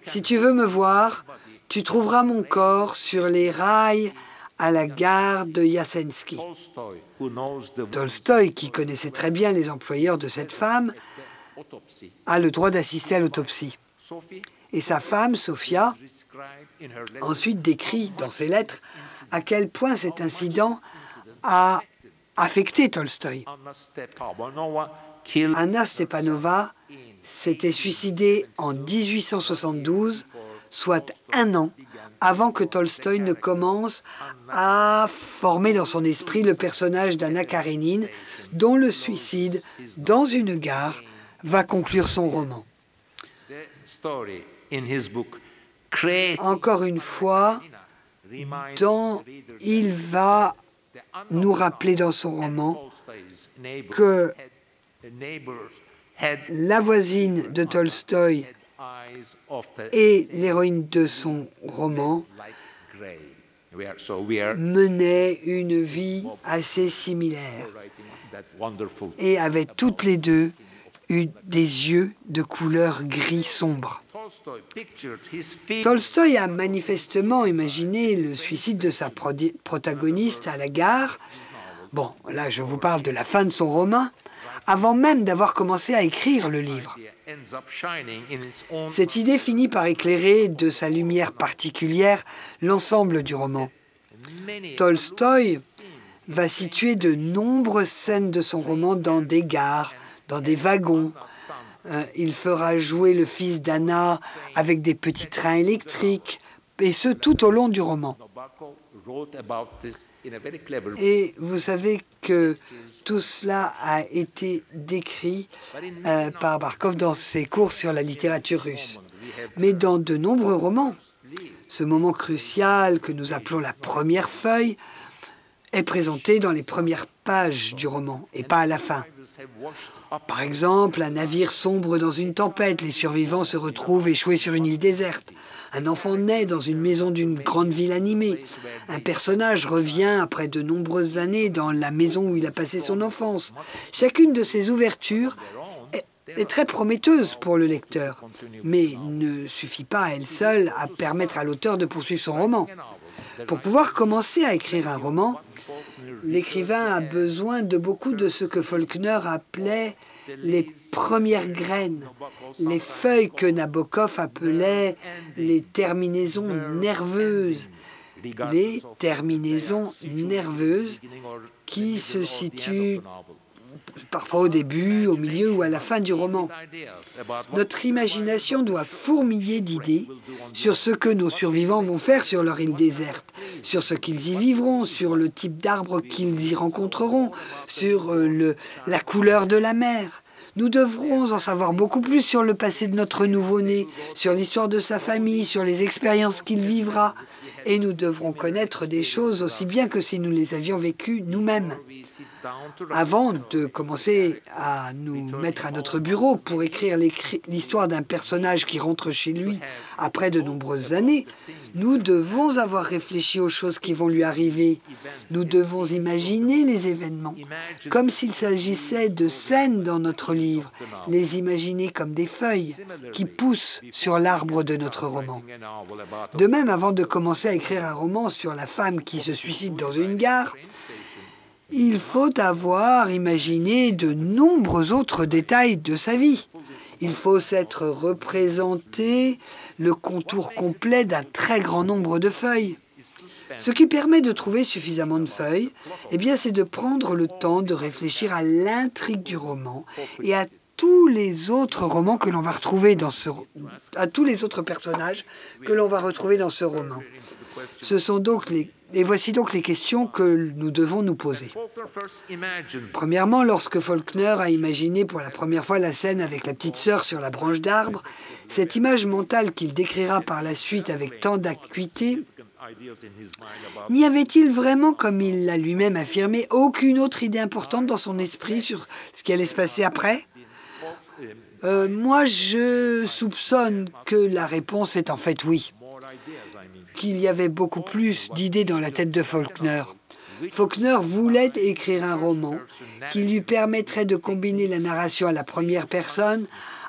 D: Si tu veux me voir, tu trouveras mon corps sur les rails à la gare de Yasensky. Tolstoï, qui connaissait très bien les employeurs de cette femme, a le droit d'assister à l'autopsie. Et sa femme, Sofia, ensuite décrit dans ses lettres à quel point cet incident a affecté Tolstoï. Anna Stepanova s'était suicidée en 1872 soit un an avant que Tolstoï ne commence à former dans son esprit le personnage d'Anna Karenine, dont le suicide dans une gare va conclure son roman. Encore une fois, il va nous rappeler dans son roman que la voisine de Tolstoï et l'héroïne de son roman menait une vie assez similaire et avaient toutes les deux des yeux de couleur gris sombre. Tolstoï a manifestement imaginé le suicide de sa protagoniste à la gare. Bon, là je vous parle de la fin de son roman, avant même d'avoir commencé à écrire le livre. Cette idée finit par éclairer de sa lumière particulière l'ensemble du roman. Tolstoï va situer de nombreuses scènes de son roman dans des gares, dans des wagons. Euh, il fera jouer le fils d'Anna avec des petits trains électriques, et ce tout au long du roman. Et vous savez que tout cela a été décrit euh, par Barkov dans ses cours sur la littérature russe. Mais dans de nombreux romans, ce moment crucial que nous appelons la première feuille est présenté dans les premières pages du roman et pas à la fin. Par exemple, un navire sombre dans une tempête, les survivants se retrouvent échoués sur une île déserte. Un enfant naît dans une maison d'une grande ville animée. Un personnage revient après de nombreuses années dans la maison où il a passé son enfance. Chacune de ces ouvertures est très prometteuse pour le lecteur, mais ne suffit pas à elle seule à permettre à l'auteur de poursuivre son roman. Pour pouvoir commencer à écrire un roman, l'écrivain a besoin de beaucoup de ce que Faulkner appelait les premières graines, les feuilles que Nabokov appelait les terminaisons nerveuses, les terminaisons nerveuses qui se situent parfois au début, au milieu ou à la fin du roman. Notre imagination doit fourmiller d'idées sur ce que nos survivants vont faire sur leur île déserte, sur ce qu'ils y vivront, sur le type d'arbre qu'ils y rencontreront, sur euh, le, la couleur de la mer. Nous devrons en savoir beaucoup plus sur le passé de notre nouveau-né, sur l'histoire de sa famille, sur les expériences qu'il vivra. Et nous devrons connaître des choses aussi bien que si nous les avions vécues nous-mêmes. Avant de commencer à nous mettre à notre bureau pour écrire l'histoire d'un personnage qui rentre chez lui après de nombreuses années, nous devons avoir réfléchi aux choses qui vont lui arriver. Nous devons imaginer les événements, comme s'il s'agissait de scènes dans notre livre, les imaginer comme des feuilles qui poussent sur l'arbre de notre roman. De même, avant de commencer à écrire un roman sur la femme qui se suicide dans une gare, il faut avoir imaginé de nombreux autres détails de sa vie. Il faut s'être représenté le contour complet d'un très grand nombre de feuilles. Ce qui permet de trouver suffisamment de feuilles, eh bien, c'est de prendre le temps de réfléchir à l'intrigue du roman et à tous les autres romans que l'on va retrouver dans ce, à tous les autres personnages que l'on va retrouver dans ce roman. Ce sont donc les et voici donc les questions que nous devons nous poser. Premièrement, lorsque Faulkner a imaginé pour la première fois la scène avec la petite sœur sur la branche d'arbre, cette image mentale qu'il décrira par la suite avec tant d'acuité, n'y avait-il vraiment, comme il l'a lui-même affirmé, aucune autre idée importante dans son esprit sur ce qui allait se passer après? Euh, Moi, je soupçonne que la réponse est en fait oui qu'il y avait beaucoup plus d'idées dans la tête de Faulkner. Faulkner voulait écrire un roman qui lui permettrait de combiner la narration à la première personne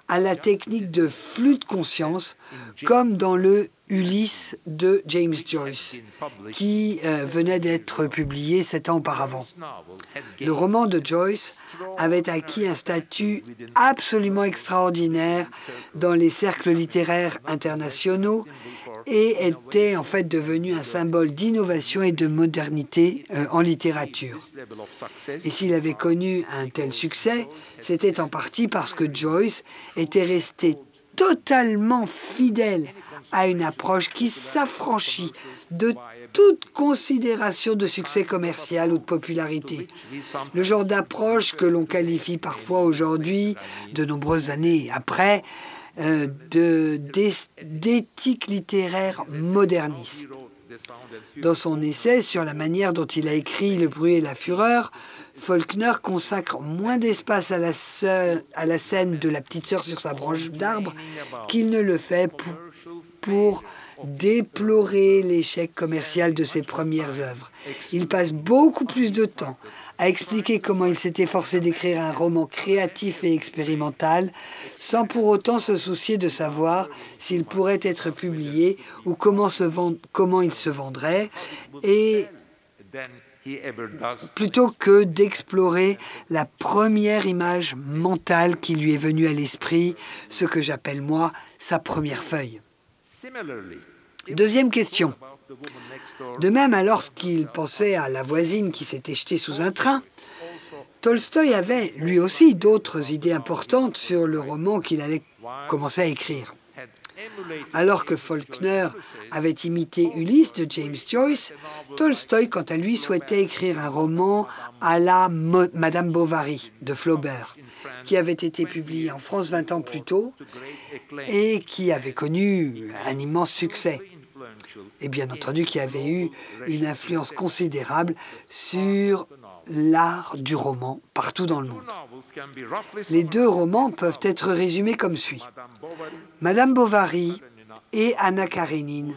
D: à la technique de flux de conscience, comme dans le Ulysse de James Joyce, qui euh, venait d'être publié sept ans auparavant. Le roman de Joyce avait acquis un statut absolument extraordinaire dans les cercles littéraires internationaux et était en fait devenu un symbole d'innovation et de modernité euh, en littérature. Et s'il avait connu un tel succès, c'était en partie parce que Joyce était resté totalement fidèle à une approche qui s'affranchit de toute considération de succès commercial ou de popularité. Le genre d'approche que l'on qualifie parfois aujourd'hui, de nombreuses années après, euh, d'éthique littéraire moderniste. Dans son essai sur la manière dont il a écrit Le bruit et la fureur, Faulkner consacre moins d'espace à, la à la scène de la petite sœur sur sa branche d'arbre qu'il ne le fait pour, pour déplorer l'échec commercial de ses premières œuvres. Il passe beaucoup plus de temps a expliqué comment il s'était forcé d'écrire un roman créatif et expérimental, sans pour autant se soucier de savoir s'il pourrait être publié ou comment, comment il se vendrait, et plutôt que d'explorer la première image mentale qui lui est venue à l'esprit, ce que j'appelle moi sa première feuille. Deuxième question. De même, alors qu'il pensait à la voisine qui s'était jetée sous un train, Tolstoï avait lui aussi d'autres idées importantes sur le roman qu'il allait commencer à écrire. Alors que Faulkner avait imité Ulysse de James Joyce, Tolstoï, quant à lui, souhaitait écrire un roman à la Madame Bovary de Flaubert, qui avait été publié en France 20 ans plus tôt et qui avait connu un immense succès et bien entendu qui avait eu une influence considérable sur l'art du roman partout dans le monde. Les deux romans peuvent être résumés comme suit. Madame Bovary et Anna Karenine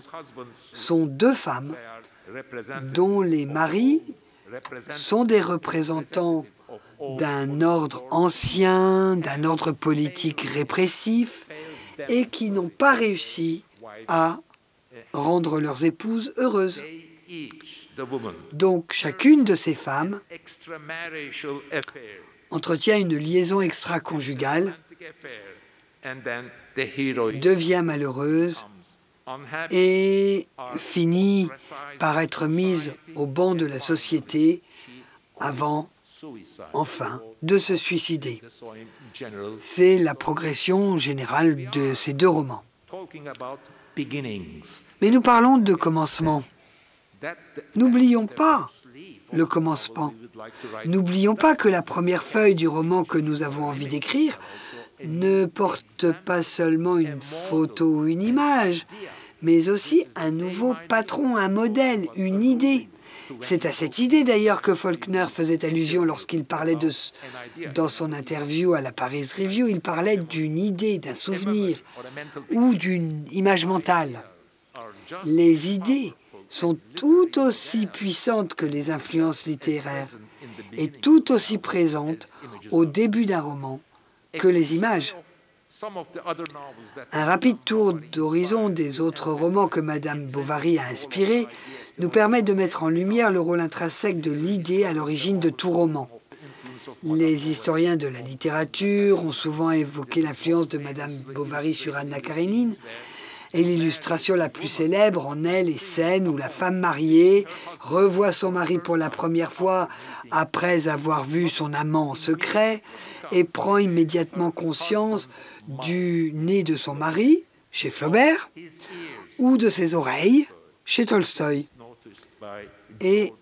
D: sont deux femmes dont les maris sont des représentants d'un ordre ancien, d'un ordre politique répressif, et qui n'ont pas réussi à rendre leurs épouses heureuses. Donc chacune de ces femmes entretient une liaison extra-conjugale, devient malheureuse et finit par être mise au banc de la société avant, enfin, de se suicider. C'est la progression générale de ces deux romans. Mais nous parlons de commencement. N'oublions pas le commencement. N'oublions pas que la première feuille du roman que nous avons envie d'écrire ne porte pas seulement une photo ou une image, mais aussi un nouveau patron, un modèle, une idée. C'est à cette idée d'ailleurs que Faulkner faisait allusion lorsqu'il parlait de, dans son interview à la Paris Review, il parlait d'une idée, d'un souvenir ou d'une image mentale. Les idées sont tout aussi puissantes que les influences littéraires et tout aussi présentes au début d'un roman que les images. Un rapide tour d'horizon des autres romans que Madame Bovary a inspirés nous permet de mettre en lumière le rôle intrinsèque de l'idée à l'origine de tout roman. Les historiens de la littérature ont souvent évoqué l'influence de Madame Bovary sur Anna Karenine, et l'illustration la plus célèbre en est les scènes où la femme mariée revoit son mari pour la première fois après avoir vu son amant en secret et prend immédiatement conscience du nez de son mari, chez Flaubert, ou de ses oreilles, chez Tolstoï. Et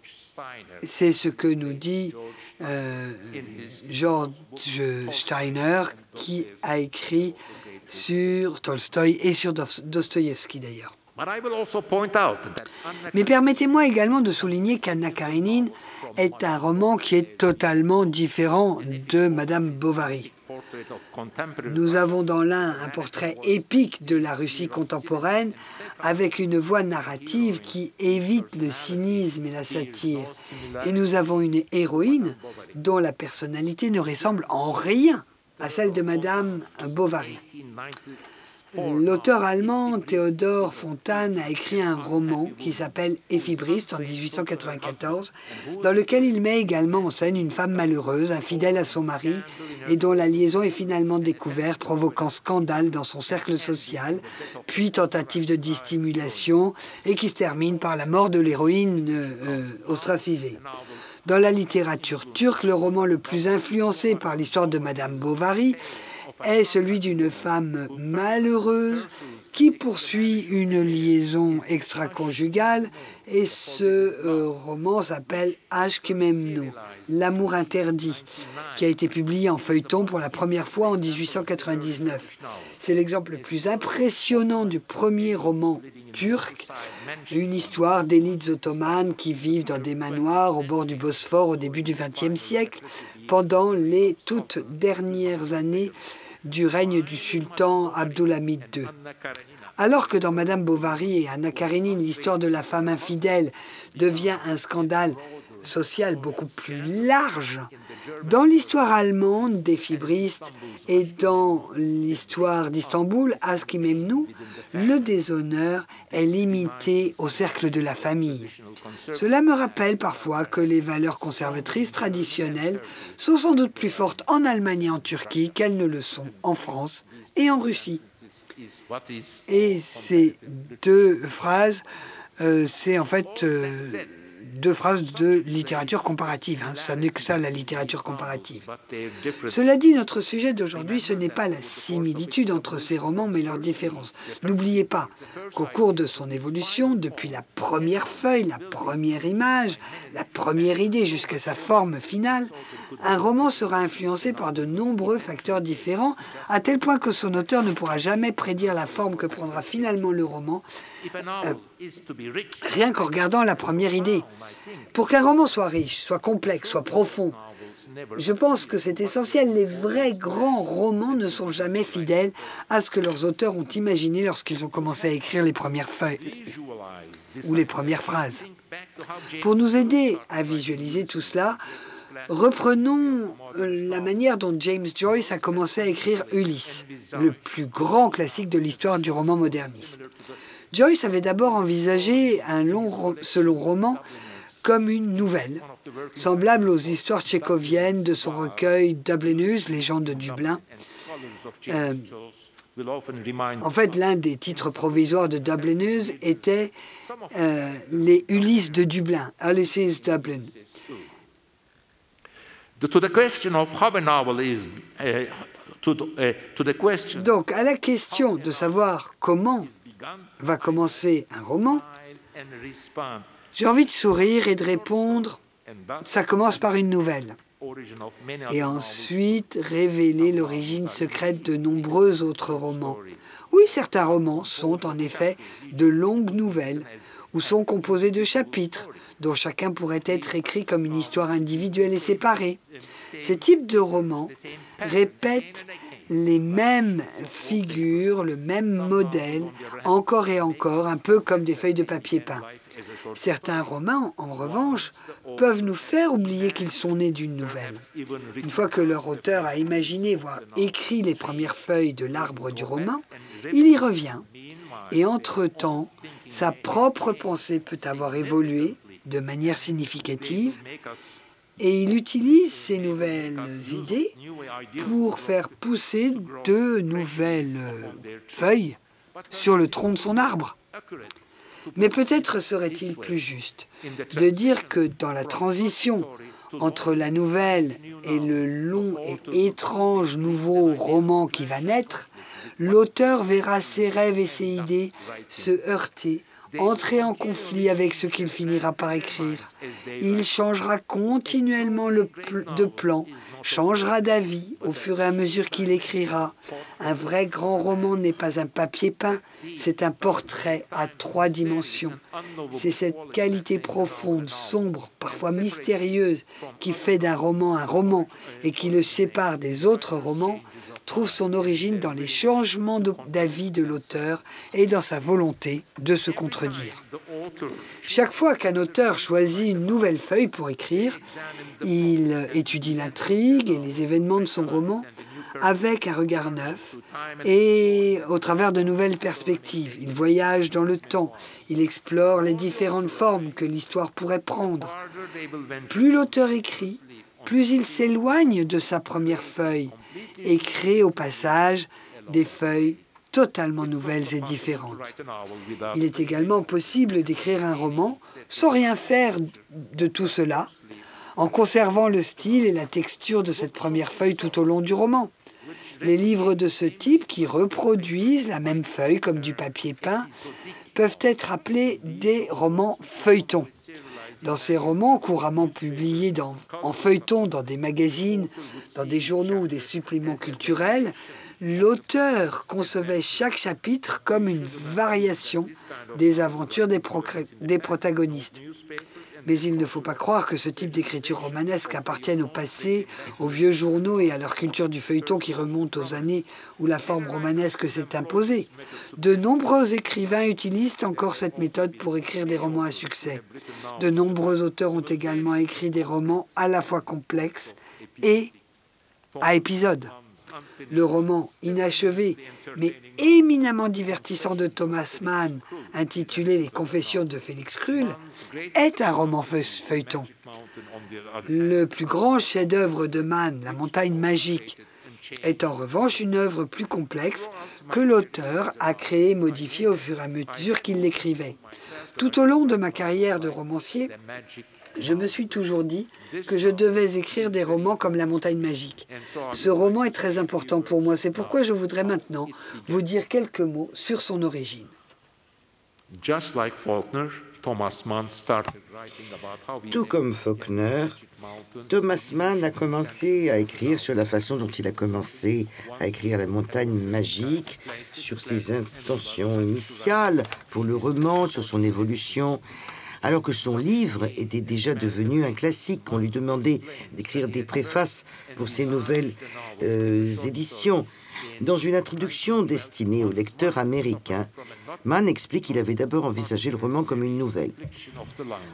D: c'est ce que nous dit euh, George Steiner, qui a écrit sur Tolstoï et sur Dostoïevski d'ailleurs. Mais permettez-moi également de souligner qu'Anna Karenine est un roman qui est totalement différent de Madame Bovary. Nous avons dans l'un un portrait épique de la Russie contemporaine avec une voix narrative qui évite le cynisme et la satire. Et nous avons une héroïne dont la personnalité ne ressemble en rien à celle de Madame Bovary. L'auteur allemand Théodore Fontane a écrit un roman qui s'appelle Éphibriste en 1894, dans lequel il met également en scène une femme malheureuse, infidèle à son mari, et dont la liaison est finalement découverte, provoquant scandale dans son cercle social, puis tentative de dissimulation, et qui se termine par la mort de l'héroïne euh, ostracisée. Dans la littérature turque, le roman le plus influencé par l'histoire de Madame Bovary est celui d'une femme malheureuse qui poursuit une liaison extra-conjugale et ce euh, roman s'appelle Aşk Memnu, L'amour interdit, qui a été publié en feuilleton pour la première fois en 1899. C'est l'exemple le plus impressionnant du premier roman turc, une histoire d'élites ottomanes qui vivent dans des manoirs au bord du Bosphore au début du XXe siècle, pendant les toutes dernières années du règne du sultan Abdulhamid II. Alors que dans Madame Bovary et Anna Karenine, l'histoire de la femme infidèle devient un scandale social beaucoup plus large, dans l'histoire allemande des fibristes et dans l'histoire d'Istanbul, Askimemnou, le déshonneur est limité au cercle de la famille. Cela me rappelle parfois que les valeurs conservatrices traditionnelles sont sans doute plus fortes en Allemagne et en Turquie qu'elles ne le sont en France et en Russie. Et ces deux phrases, euh, c'est en fait euh, deux phrases de littérature comparative. Hein. Ça n'est que ça, la littérature comparative. Cela dit, notre sujet d'aujourd'hui, ce n'est pas la similitude entre ces romans, mais leur différence. N'oubliez pas qu'au cours de son évolution, depuis la première feuille, la première image, la première idée jusqu'à sa forme finale, un roman sera influencé par de nombreux facteurs différents, à tel point que son auteur ne pourra jamais prédire la forme que prendra finalement le roman, euh, rien qu'en regardant la première idée. Pour qu'un roman soit riche, soit complexe, soit profond, je pense que c'est essentiel. Les vrais grands romans ne sont jamais fidèles à ce que leurs auteurs ont imaginé lorsqu'ils ont commencé à écrire les premières feuilles ou les premières phrases. Pour nous aider à visualiser tout cela, reprenons euh, la manière dont James Joyce a commencé à écrire Ulysse, le plus grand classique de l'histoire du roman moderniste. Joyce avait d'abord envisagé un long, ce long roman comme une nouvelle, semblable aux histoires tchécoviennes de son recueil Dublinus, Légende de Dublin. Euh, en fait, l'un des titres provisoires de Dublinus était euh, Les Ulysses de Dublin, Ulysses Dublin. Donc, à la question de savoir comment va commencer un roman, j'ai envie de sourire et de répondre, ça commence par une nouvelle. Et ensuite révéler l'origine secrète de nombreux autres romans. Oui, certains romans sont en effet de longues nouvelles ou sont composés de chapitres dont chacun pourrait être écrit comme une histoire individuelle et séparée. Ces types de romans répètent les mêmes figures, le même modèle, encore et encore, un peu comme des feuilles de papier peint. Certains romans, en revanche, peuvent nous faire oublier qu'ils sont nés d'une nouvelle. Une fois que leur auteur a imaginé, voire écrit les premières feuilles de l'arbre du roman, il y revient. Et entre-temps, sa propre pensée peut avoir évolué de manière significative et il utilise ces nouvelles idées pour faire pousser de nouvelles feuilles sur le tronc de son arbre. Mais peut-être serait-il plus juste de dire que dans la transition entre la nouvelle et le long et étrange nouveau roman qui va naître, l'auteur verra ses rêves et ses idées se heurter entrer en conflit avec ce qu'il finira par écrire. Il changera continuellement le de plan, changera d'avis au fur et à mesure qu'il écrira. Un vrai grand roman n'est pas un papier peint, c'est un portrait à trois dimensions. C'est cette qualité profonde, sombre, parfois mystérieuse, qui fait d'un roman un roman et qui le sépare des autres romans trouve son origine dans les changements d'avis de l'auteur et dans sa volonté de se contredire. Chaque fois qu'un auteur choisit une nouvelle feuille pour écrire, il étudie l'intrigue et les événements de son roman avec un regard neuf et au travers de nouvelles perspectives. Il voyage dans le temps, il explore les différentes formes que l'histoire pourrait prendre. Plus l'auteur écrit, plus il s'éloigne de sa première feuille et crée au passage des feuilles totalement nouvelles et différentes. Il est également possible d'écrire un roman sans rien faire de tout cela, en conservant le style et la texture de cette première feuille tout au long du roman. Les livres de ce type, qui reproduisent la même feuille comme du papier peint, peuvent être appelés des romans feuilletons. Dans ces romans couramment publiés en feuilleton dans des magazines, dans des journaux ou des suppléments culturels, l'auteur concevait chaque chapitre comme une variation des aventures des protagonistes. Mais il ne faut pas croire que ce type d'écriture romanesque appartienne au passé, aux vieux journaux et à leur culture du feuilleton qui remonte aux années où la forme romanesque s'est imposée. De nombreux écrivains utilisent encore cette méthode pour écrire des romans à succès. De nombreux auteurs ont également écrit des romans à la fois complexes et à épisodes. Le roman inachevé, mais éminemment divertissant de Thomas Mann, intitulé Les Confessions de Félix Krull, est un roman feuilleton. Le plus grand chef-d'œuvre de Mann, La montagne magique, est en revanche une œuvre plus complexe que l'auteur a créée et modifiée au fur et à mesure qu'il l'écrivait. Tout au long de ma carrière de romancier, je me suis toujours dit que je devais écrire des romans comme La montagne magique. Ce roman est très important pour moi, c'est pourquoi je voudrais maintenant vous dire quelques mots sur son origine.
B: Tout comme Faulkner, Thomas Mann a commencé à écrire sur la façon dont il a commencé à écrire La montagne magique, sur ses intentions initiales pour le roman, sur son évolution alors que son livre était déjà devenu un classique. On lui demandait d'écrire des préfaces pour ses nouvelles euh, éditions. Dans une introduction destinée aux lecteurs américains, Mann explique qu'il avait d'abord envisagé le roman comme une nouvelle.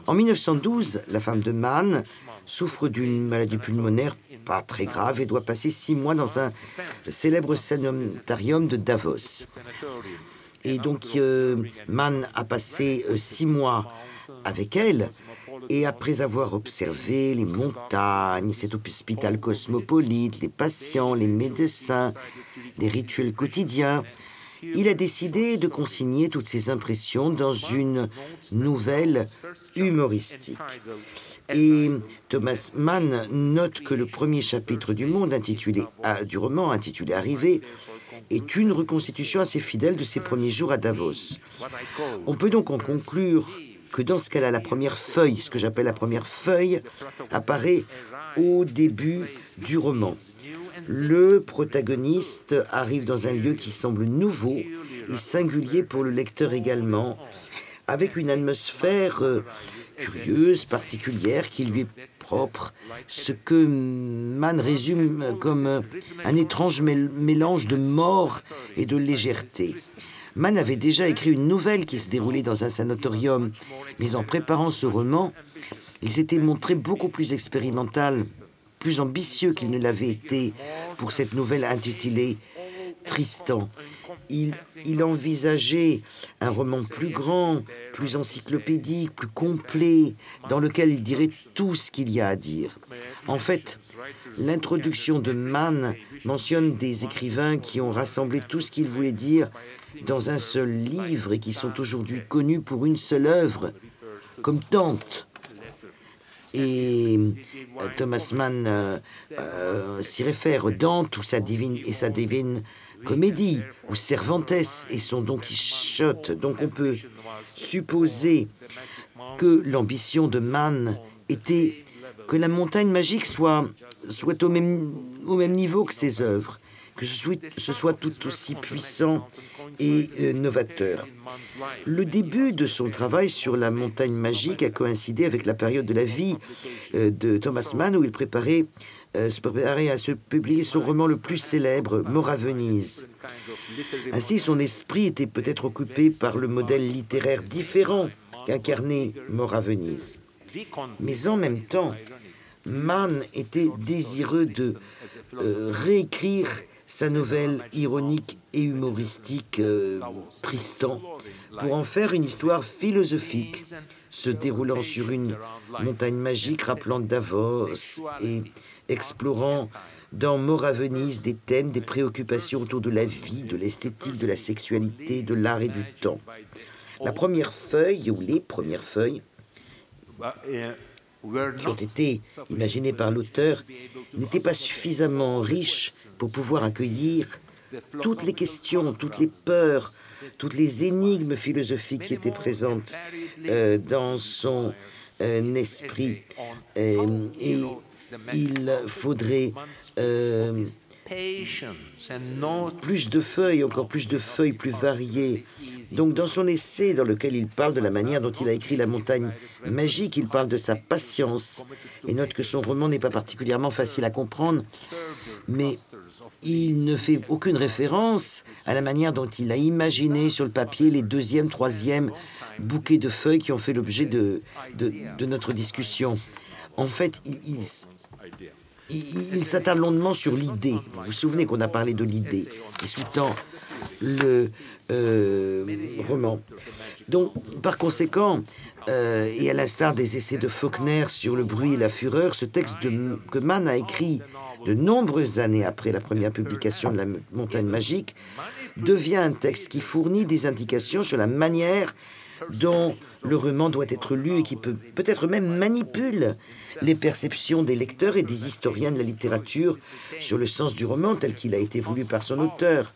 B: En 1912, la femme de Mann souffre d'une maladie pulmonaire pas très grave et doit passer six mois dans un célèbre sanitarium de Davos. Et donc, euh, Mann a passé euh, six mois avec elle. Et après avoir observé les montagnes, cet hôpital cosmopolite, les patients, les médecins, les rituels quotidiens, il a décidé de consigner toutes ses impressions dans une nouvelle humoristique. Et Thomas Mann note que le premier chapitre du monde intitulé du roman intitulé Arrivée est une reconstitution assez fidèle de ses premiers jours à Davos. On peut donc en conclure que dans ce cas-là, la première feuille, ce que j'appelle la première feuille, apparaît au début du roman. Le protagoniste arrive dans un lieu qui semble nouveau et singulier pour le lecteur également, avec une atmosphère euh, curieuse, particulière, qui lui est propre, ce que Mann résume comme un étrange mélange de mort et de légèreté. Mann avait déjà écrit une nouvelle qui se déroulait dans un sanatorium, mais en préparant ce roman, il s'était montré beaucoup plus expérimental, plus ambitieux qu'il ne l'avait été pour cette nouvelle intitulée Tristan. Il, il, envisageait un roman plus grand, plus encyclopédique, plus complet, dans lequel il dirait tout ce qu'il y a à dire. En fait, l'introduction de Mann mentionne des écrivains qui ont rassemblé tout ce qu'ils voulaient dire dans un seul livre et qui sont aujourd'hui connus pour une seule œuvre, comme Dante. Et euh, Thomas Mann euh, euh, s'y réfère, Dante ou sa divine et sa divine comédie, ou Cervantes et son Don Quichotte. Donc on peut supposer que l'ambition de Mann était que la montagne magique soit, soit au, même, au même niveau que ses œuvres, que ce soit, tout aussi puissant et euh, novateur. Le début de son travail sur la montagne magique a coïncidé avec la période de la vie euh, de Thomas Mann où il préparait, euh, préparait à se publier son roman le plus célèbre, Mort à Venise. Ainsi, son esprit était peut-être occupé par le modèle littéraire différent qu'incarnait Mort à Venise. Mais en même temps, Mann était désireux de réécrire sa nouvelle ironique et humoristique euh, Tristan pour en faire une histoire philosophique se déroulant sur une montagne magique rappelant Davos et explorant dans Mort Venise des thèmes, des préoccupations autour de la vie, de l'esthétique, de la sexualité, de l'art et du temps. La première feuille, ou les premières feuilles, qui ont été imaginées par l'auteur, n'étaient pas suffisamment riches pour pouvoir accueillir toutes les questions, toutes les peurs, toutes les énigmes philosophiques qui étaient présentes euh, dans son euh, esprit. Euh, et il faudrait plus de feuilles, encore plus de feuilles plus variées. Donc dans son essai dans lequel il parle de la manière dont il a écrit La montagne magique, il parle de sa patience et note que son roman n'est pas particulièrement facile à comprendre, mais il ne fait aucune référence à la manière dont il a imaginé sur le papier les deuxième, troisième bouquets de feuilles qui ont fait l'objet de, de, notre discussion. En fait, il, il, s'attarde longuement sur l'idée. Vous vous souvenez qu'on a parlé de l'idée qui sous-tend le euh, roman. Donc, par conséquent, euh, et à l'instar des essais de Faulkner sur le bruit et la fureur, ce texte que Mann a écrit de nombreuses années après la première publication de La Montagne Magique, devient un texte qui fournit des indications sur la manière dont le roman doit être lu et qui peut peut-être même manipule les perceptions des lecteurs et des historiens de la littérature sur le sens du roman tel qu'il a été voulu par son auteur.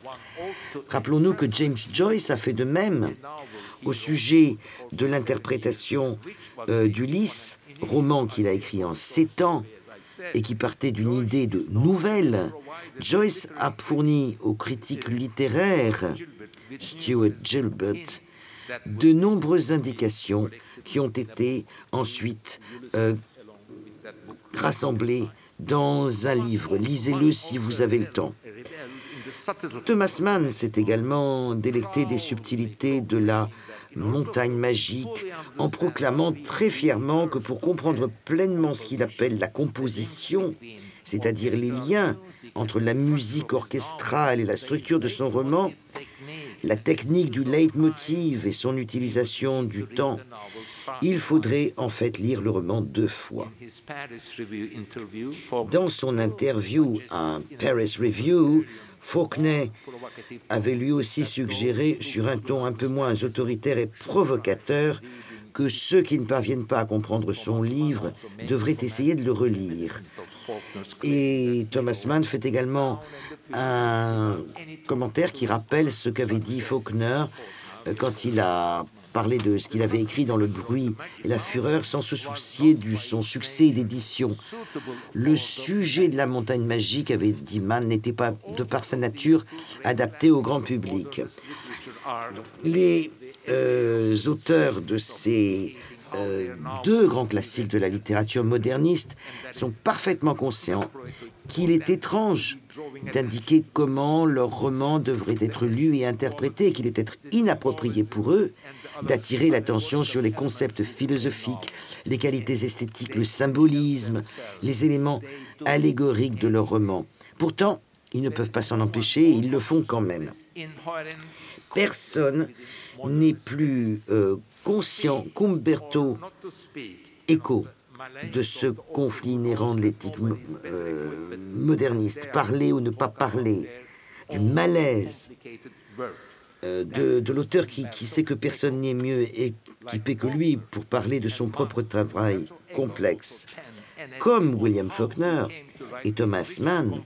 B: Rappelons-nous que James Joyce a fait de même au sujet de l'interprétation euh, d'Ulysse, roman qu'il a écrit en sept ans et qui partait d'une idée de nouvelle, Joyce a fourni aux critiques littéraires, Stuart Gilbert, de nombreuses indications qui ont été ensuite euh, rassemblées dans un livre. Lisez-le si vous avez le temps. Thomas Mann s'est également délecté des subtilités de la montagne magique en proclamant très fièrement que pour comprendre pleinement ce qu'il appelle la composition, c'est-à-dire les liens entre la musique orchestrale et la structure de son roman, la technique du leitmotiv et son utilisation du temps, il faudrait en fait lire le roman deux fois. Dans son interview à Paris Review, Faulkner avait lui aussi suggéré, sur un ton un peu moins autoritaire et provocateur, que ceux qui ne parviennent pas à comprendre son livre devraient essayer de le relire. Et Thomas Mann fait également un commentaire qui rappelle ce qu'avait dit Faulkner quand il a parlé de ce qu'il avait écrit dans Le bruit et la fureur sans se soucier de son succès d'édition. Le sujet de la montagne magique, avait dit Mann, n'était pas, de par sa nature, adapté au grand public. Les euh, auteurs de ces euh, deux grands classiques de la littérature moderniste sont parfaitement conscients qu'il est étrange d'indiquer comment leurs romans devraient être lus et interprétés, qu'il est être inapproprié pour eux d'attirer l'attention sur les concepts philosophiques, les qualités esthétiques, le symbolisme, les éléments allégoriques de leurs romans. Pourtant, ils ne peuvent pas s'en empêcher et ils le font quand même. Personne n'est plus euh, conscient qu'Umberto Eco de ce conflit inhérent de l'éthique euh, moderniste, parler ou ne pas parler, du malaise euh, de, l'auteur qui, qui, sait que personne n'est mieux équipé que lui pour parler de son propre travail complexe. Comme William Faulkner et Thomas Mann,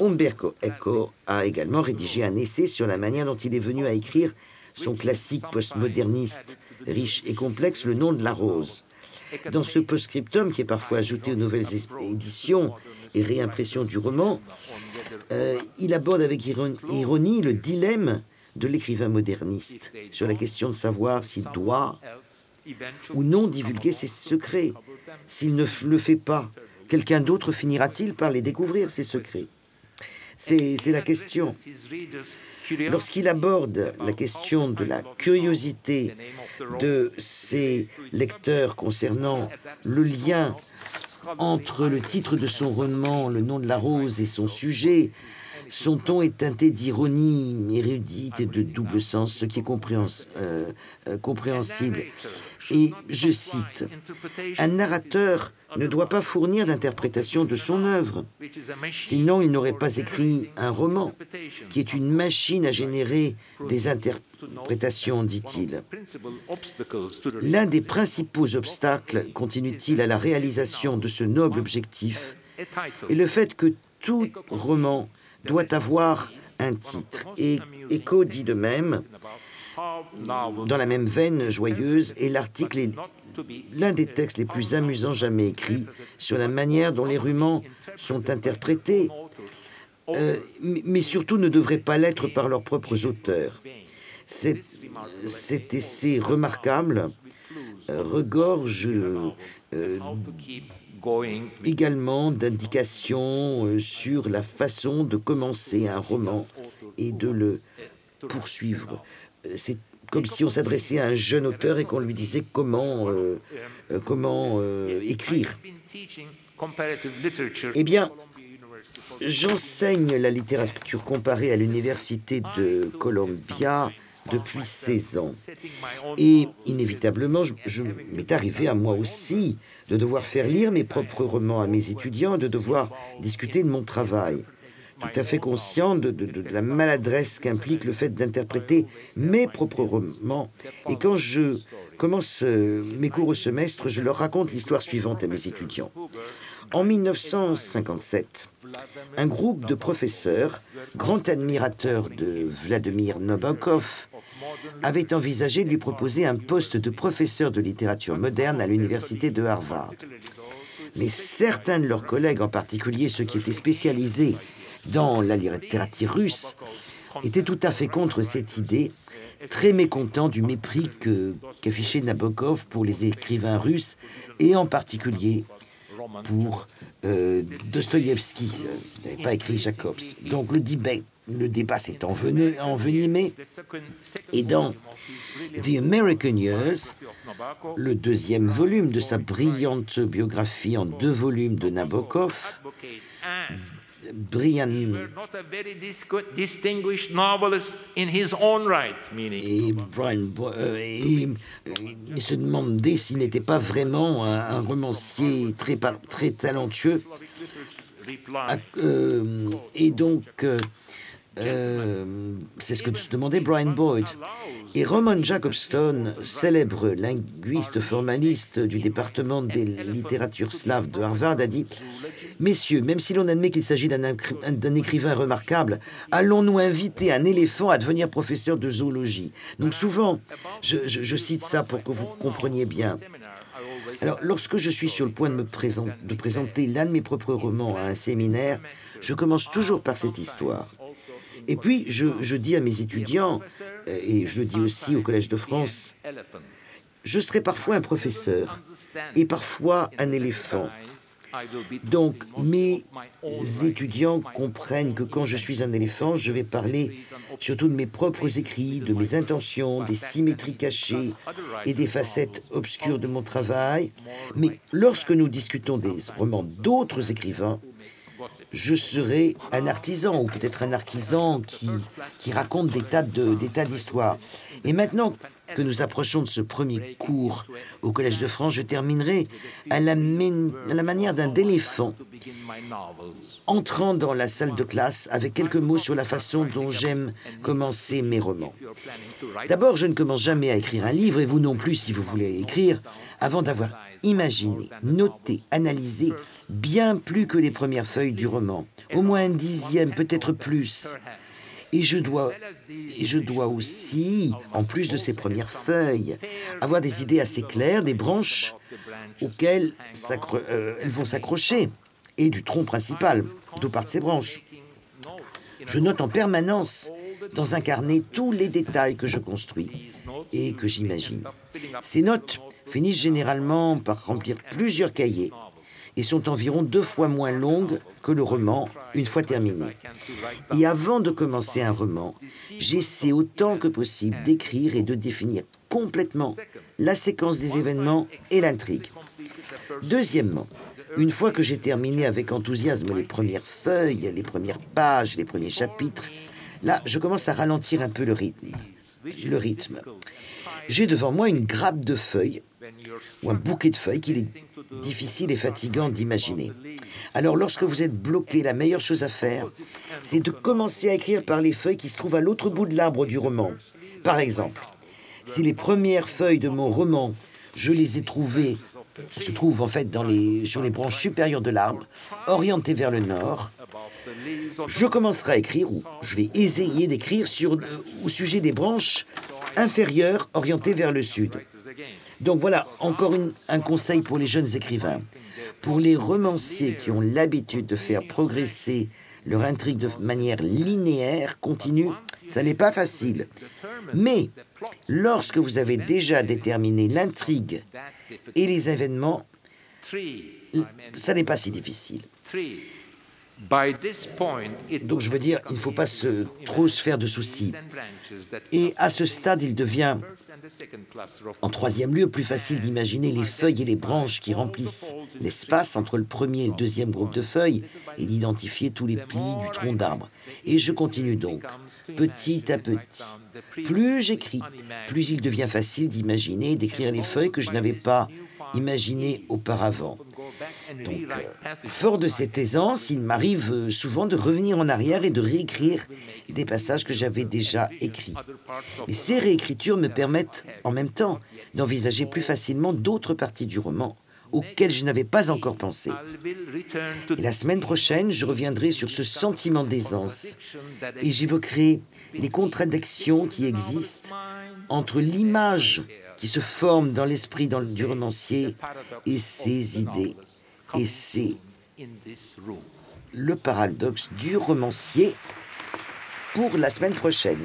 B: Umberto Eco a également rédigé un essai sur la manière dont il est venu à écrire son classique postmoderniste riche et complexe, Le nom de la rose. Dans ce post-scriptum, qui est parfois ajouté aux nouvelles éditions et réimpressions du roman, euh, il aborde avec ironie le dilemme de l'écrivain moderniste sur la question de savoir s'il doit ou non divulguer ses secrets. S'il ne le fait pas, quelqu'un d'autre finira-t-il par les découvrir, ses secrets? C'est la question. Lorsqu'il aborde la question de la curiosité de ses lecteurs concernant le lien entre le titre de son roman, Le nom de la rose, et son sujet, son ton est teinté d'ironie érudite et de double sens, ce qui est euh, euh, compréhensible. Et je cite, Un narrateur ne doit pas fournir d'interprétation de son œuvre, sinon il n'aurait pas écrit un roman, qui est une machine à générer des interprétations, dit-il. L'un des principaux obstacles, continue-t-il, à la réalisation de ce noble objectif est le fait que tout roman doit avoir un titre. Et Echo dit de même, dans la même veine joyeuse, et l'article est l'un des textes les plus amusants jamais écrits sur la manière dont les rumans sont interprétés, euh, mais surtout ne devraient pas l'être par leurs propres auteurs. Cet, essai remarquable euh, regorge euh, également d'indications euh, sur la façon de commencer un roman et de le poursuivre. Euh, c'est comme si on s'adressait à un jeune auteur et qu'on lui disait comment, euh, comment écrire. Eh bien, j'enseigne la littérature comparée à l'université de Columbia depuis 16 ans. Et inévitablement, je, m'est arrivé à moi aussi de devoir faire lire mes propres romans à mes étudiants, de devoir discuter de mon travail. Tout à fait conscient de, la maladresse qu'implique le fait d'interpréter mes propres romans. Et quand je commence euh, mes cours au semestre, je leur raconte l'histoire suivante à mes étudiants. En 1957, un groupe de professeurs, grands admirateurs de Vladimir Nabokov, avait envisagé de lui proposer un poste de professeur de littérature moderne à l'université de Harvard. Mais certains de leurs collègues, en particulier ceux qui étaient spécialisés dans la littérature russe, étaient tout à fait contre cette idée, très mécontent du mépris qu'affichait Nabokov pour les écrivains russes et en particulier pour euh, Dostoïevski, il n'avait pas écrit Jacobs. Donc le débat, le débat s'est envenimé et dans The American Years, le deuxième volume de sa brillante biographie en deux volumes de Nabokov, Brian. Et Brian euh, et, il se demandait s'il n'était pas vraiment un, romancier très très talentueux. Euh, et donc euh, c'est ce que se demandait Brian Boyd. Et Roman Jacobstone, célèbre linguiste formaliste du département des littératures slaves de Harvard, a dit Messieurs, même si l'on admet qu'il s'agit d'un écrivain remarquable, allons-nous inviter un éléphant à devenir professeur de zoologie? Donc souvent, je, cite ça pour que vous compreniez bien. Alors, lorsque je suis sur le point de me de présenter l'un de mes propres romans à un séminaire, je commence toujours par cette histoire. Et puis, je, dis à mes étudiants, euh, et je le dis aussi au Collège de France, je serai parfois un professeur et parfois un éléphant. Donc, mes étudiants comprennent que quand je suis un éléphant, je vais parler surtout de mes propres écrits, de mes intentions, des symétries cachées et des facettes obscures de mon travail. Mais lorsque nous discutons des romans d'autres écrivains, je serai un artisan, ou peut-être un artisan qui, qui raconte des tas d'histoires. Et maintenant que nous approchons de ce premier cours au Collège de France, je terminerai à la, à la manière d'un éléphant entrant dans la salle de classe avec quelques mots sur la façon dont j'aime commencer mes romans. D'abord, je ne commence jamais à écrire un livre, et vous non plus si vous voulez écrire, avant d'avoir imaginé, noté, analysé bien plus que les premières feuilles du roman, au moins un dixième, peut-être plus. Et je dois, aussi, en plus de ces premières feuilles, avoir des idées assez claires des branches auxquelles euh, elles vont s'accrocher et du tronc principal, d'où partent ces branches. Je note en permanence dans un carnet tous les détails que je construis et que j'imagine. Ces notes finissent généralement par remplir plusieurs cahiers et sont environ deux fois moins longues que le roman une fois terminé. Et avant de commencer un roman, j'essaie autant que possible d'écrire et de définir complètement la séquence des événements et l'intrigue. Deuxièmement, une fois que j'ai terminé avec enthousiasme les premières feuilles, les premières pages, les premiers chapitres, là, je commence à ralentir un peu le rythme. Le rythme. J'ai devant moi une grappe de feuilles ou un bouquet de feuilles qu'il est difficile et fatigant d'imaginer. Alors lorsque vous êtes bloqué, la meilleure chose à faire, c'est de commencer à écrire par les feuilles qui se trouvent à l'autre bout de l'arbre du roman. Par exemple, si les premières feuilles de mon roman, je les ai trouvées, se trouvent en fait sur les branches supérieures de l'arbre, orientées vers le nord, je commencerai à écrire, ou je vais essayer d'écrire sur, au sujet des branches inférieures orientées vers le sud. Donc voilà, encore un conseil pour les jeunes écrivains. Pour les romanciers qui ont l'habitude de faire progresser leur intrigue de manière linéaire, continue, ça n'est pas facile. Mais lorsque vous avez déjà déterminé l'intrigue et les événements, ça n'est pas si difficile. Donc je veux dire, il ne faut pas trop se faire de soucis. Et à ce stade, il devient en troisième lieu, plus facile d'imaginer les feuilles et les branches qui remplissent l'espace entre le premier et le deuxième groupe de feuilles et d'identifier tous les plis du tronc d'arbre. Et je continue donc, petit à petit. Plus j'écris, plus il devient facile d'imaginer et d'écrire les feuilles que je n'avais pas imaginées auparavant. Donc, euh, fort de cette aisance, il m'arrive euh, souvent de revenir en arrière et de réécrire des passages que j'avais déjà écrits. Mais ces réécritures me permettent en même temps d'envisager plus facilement d'autres parties du roman auxquelles je n'avais pas encore pensé. Et la semaine prochaine, je reviendrai sur ce sentiment d'aisance et j'évoquerai les contradictions qui existent entre l'image qui se forme dans l'esprit du romancier et ses idées et c'est le paradoxe du romancier pour la semaine prochaine.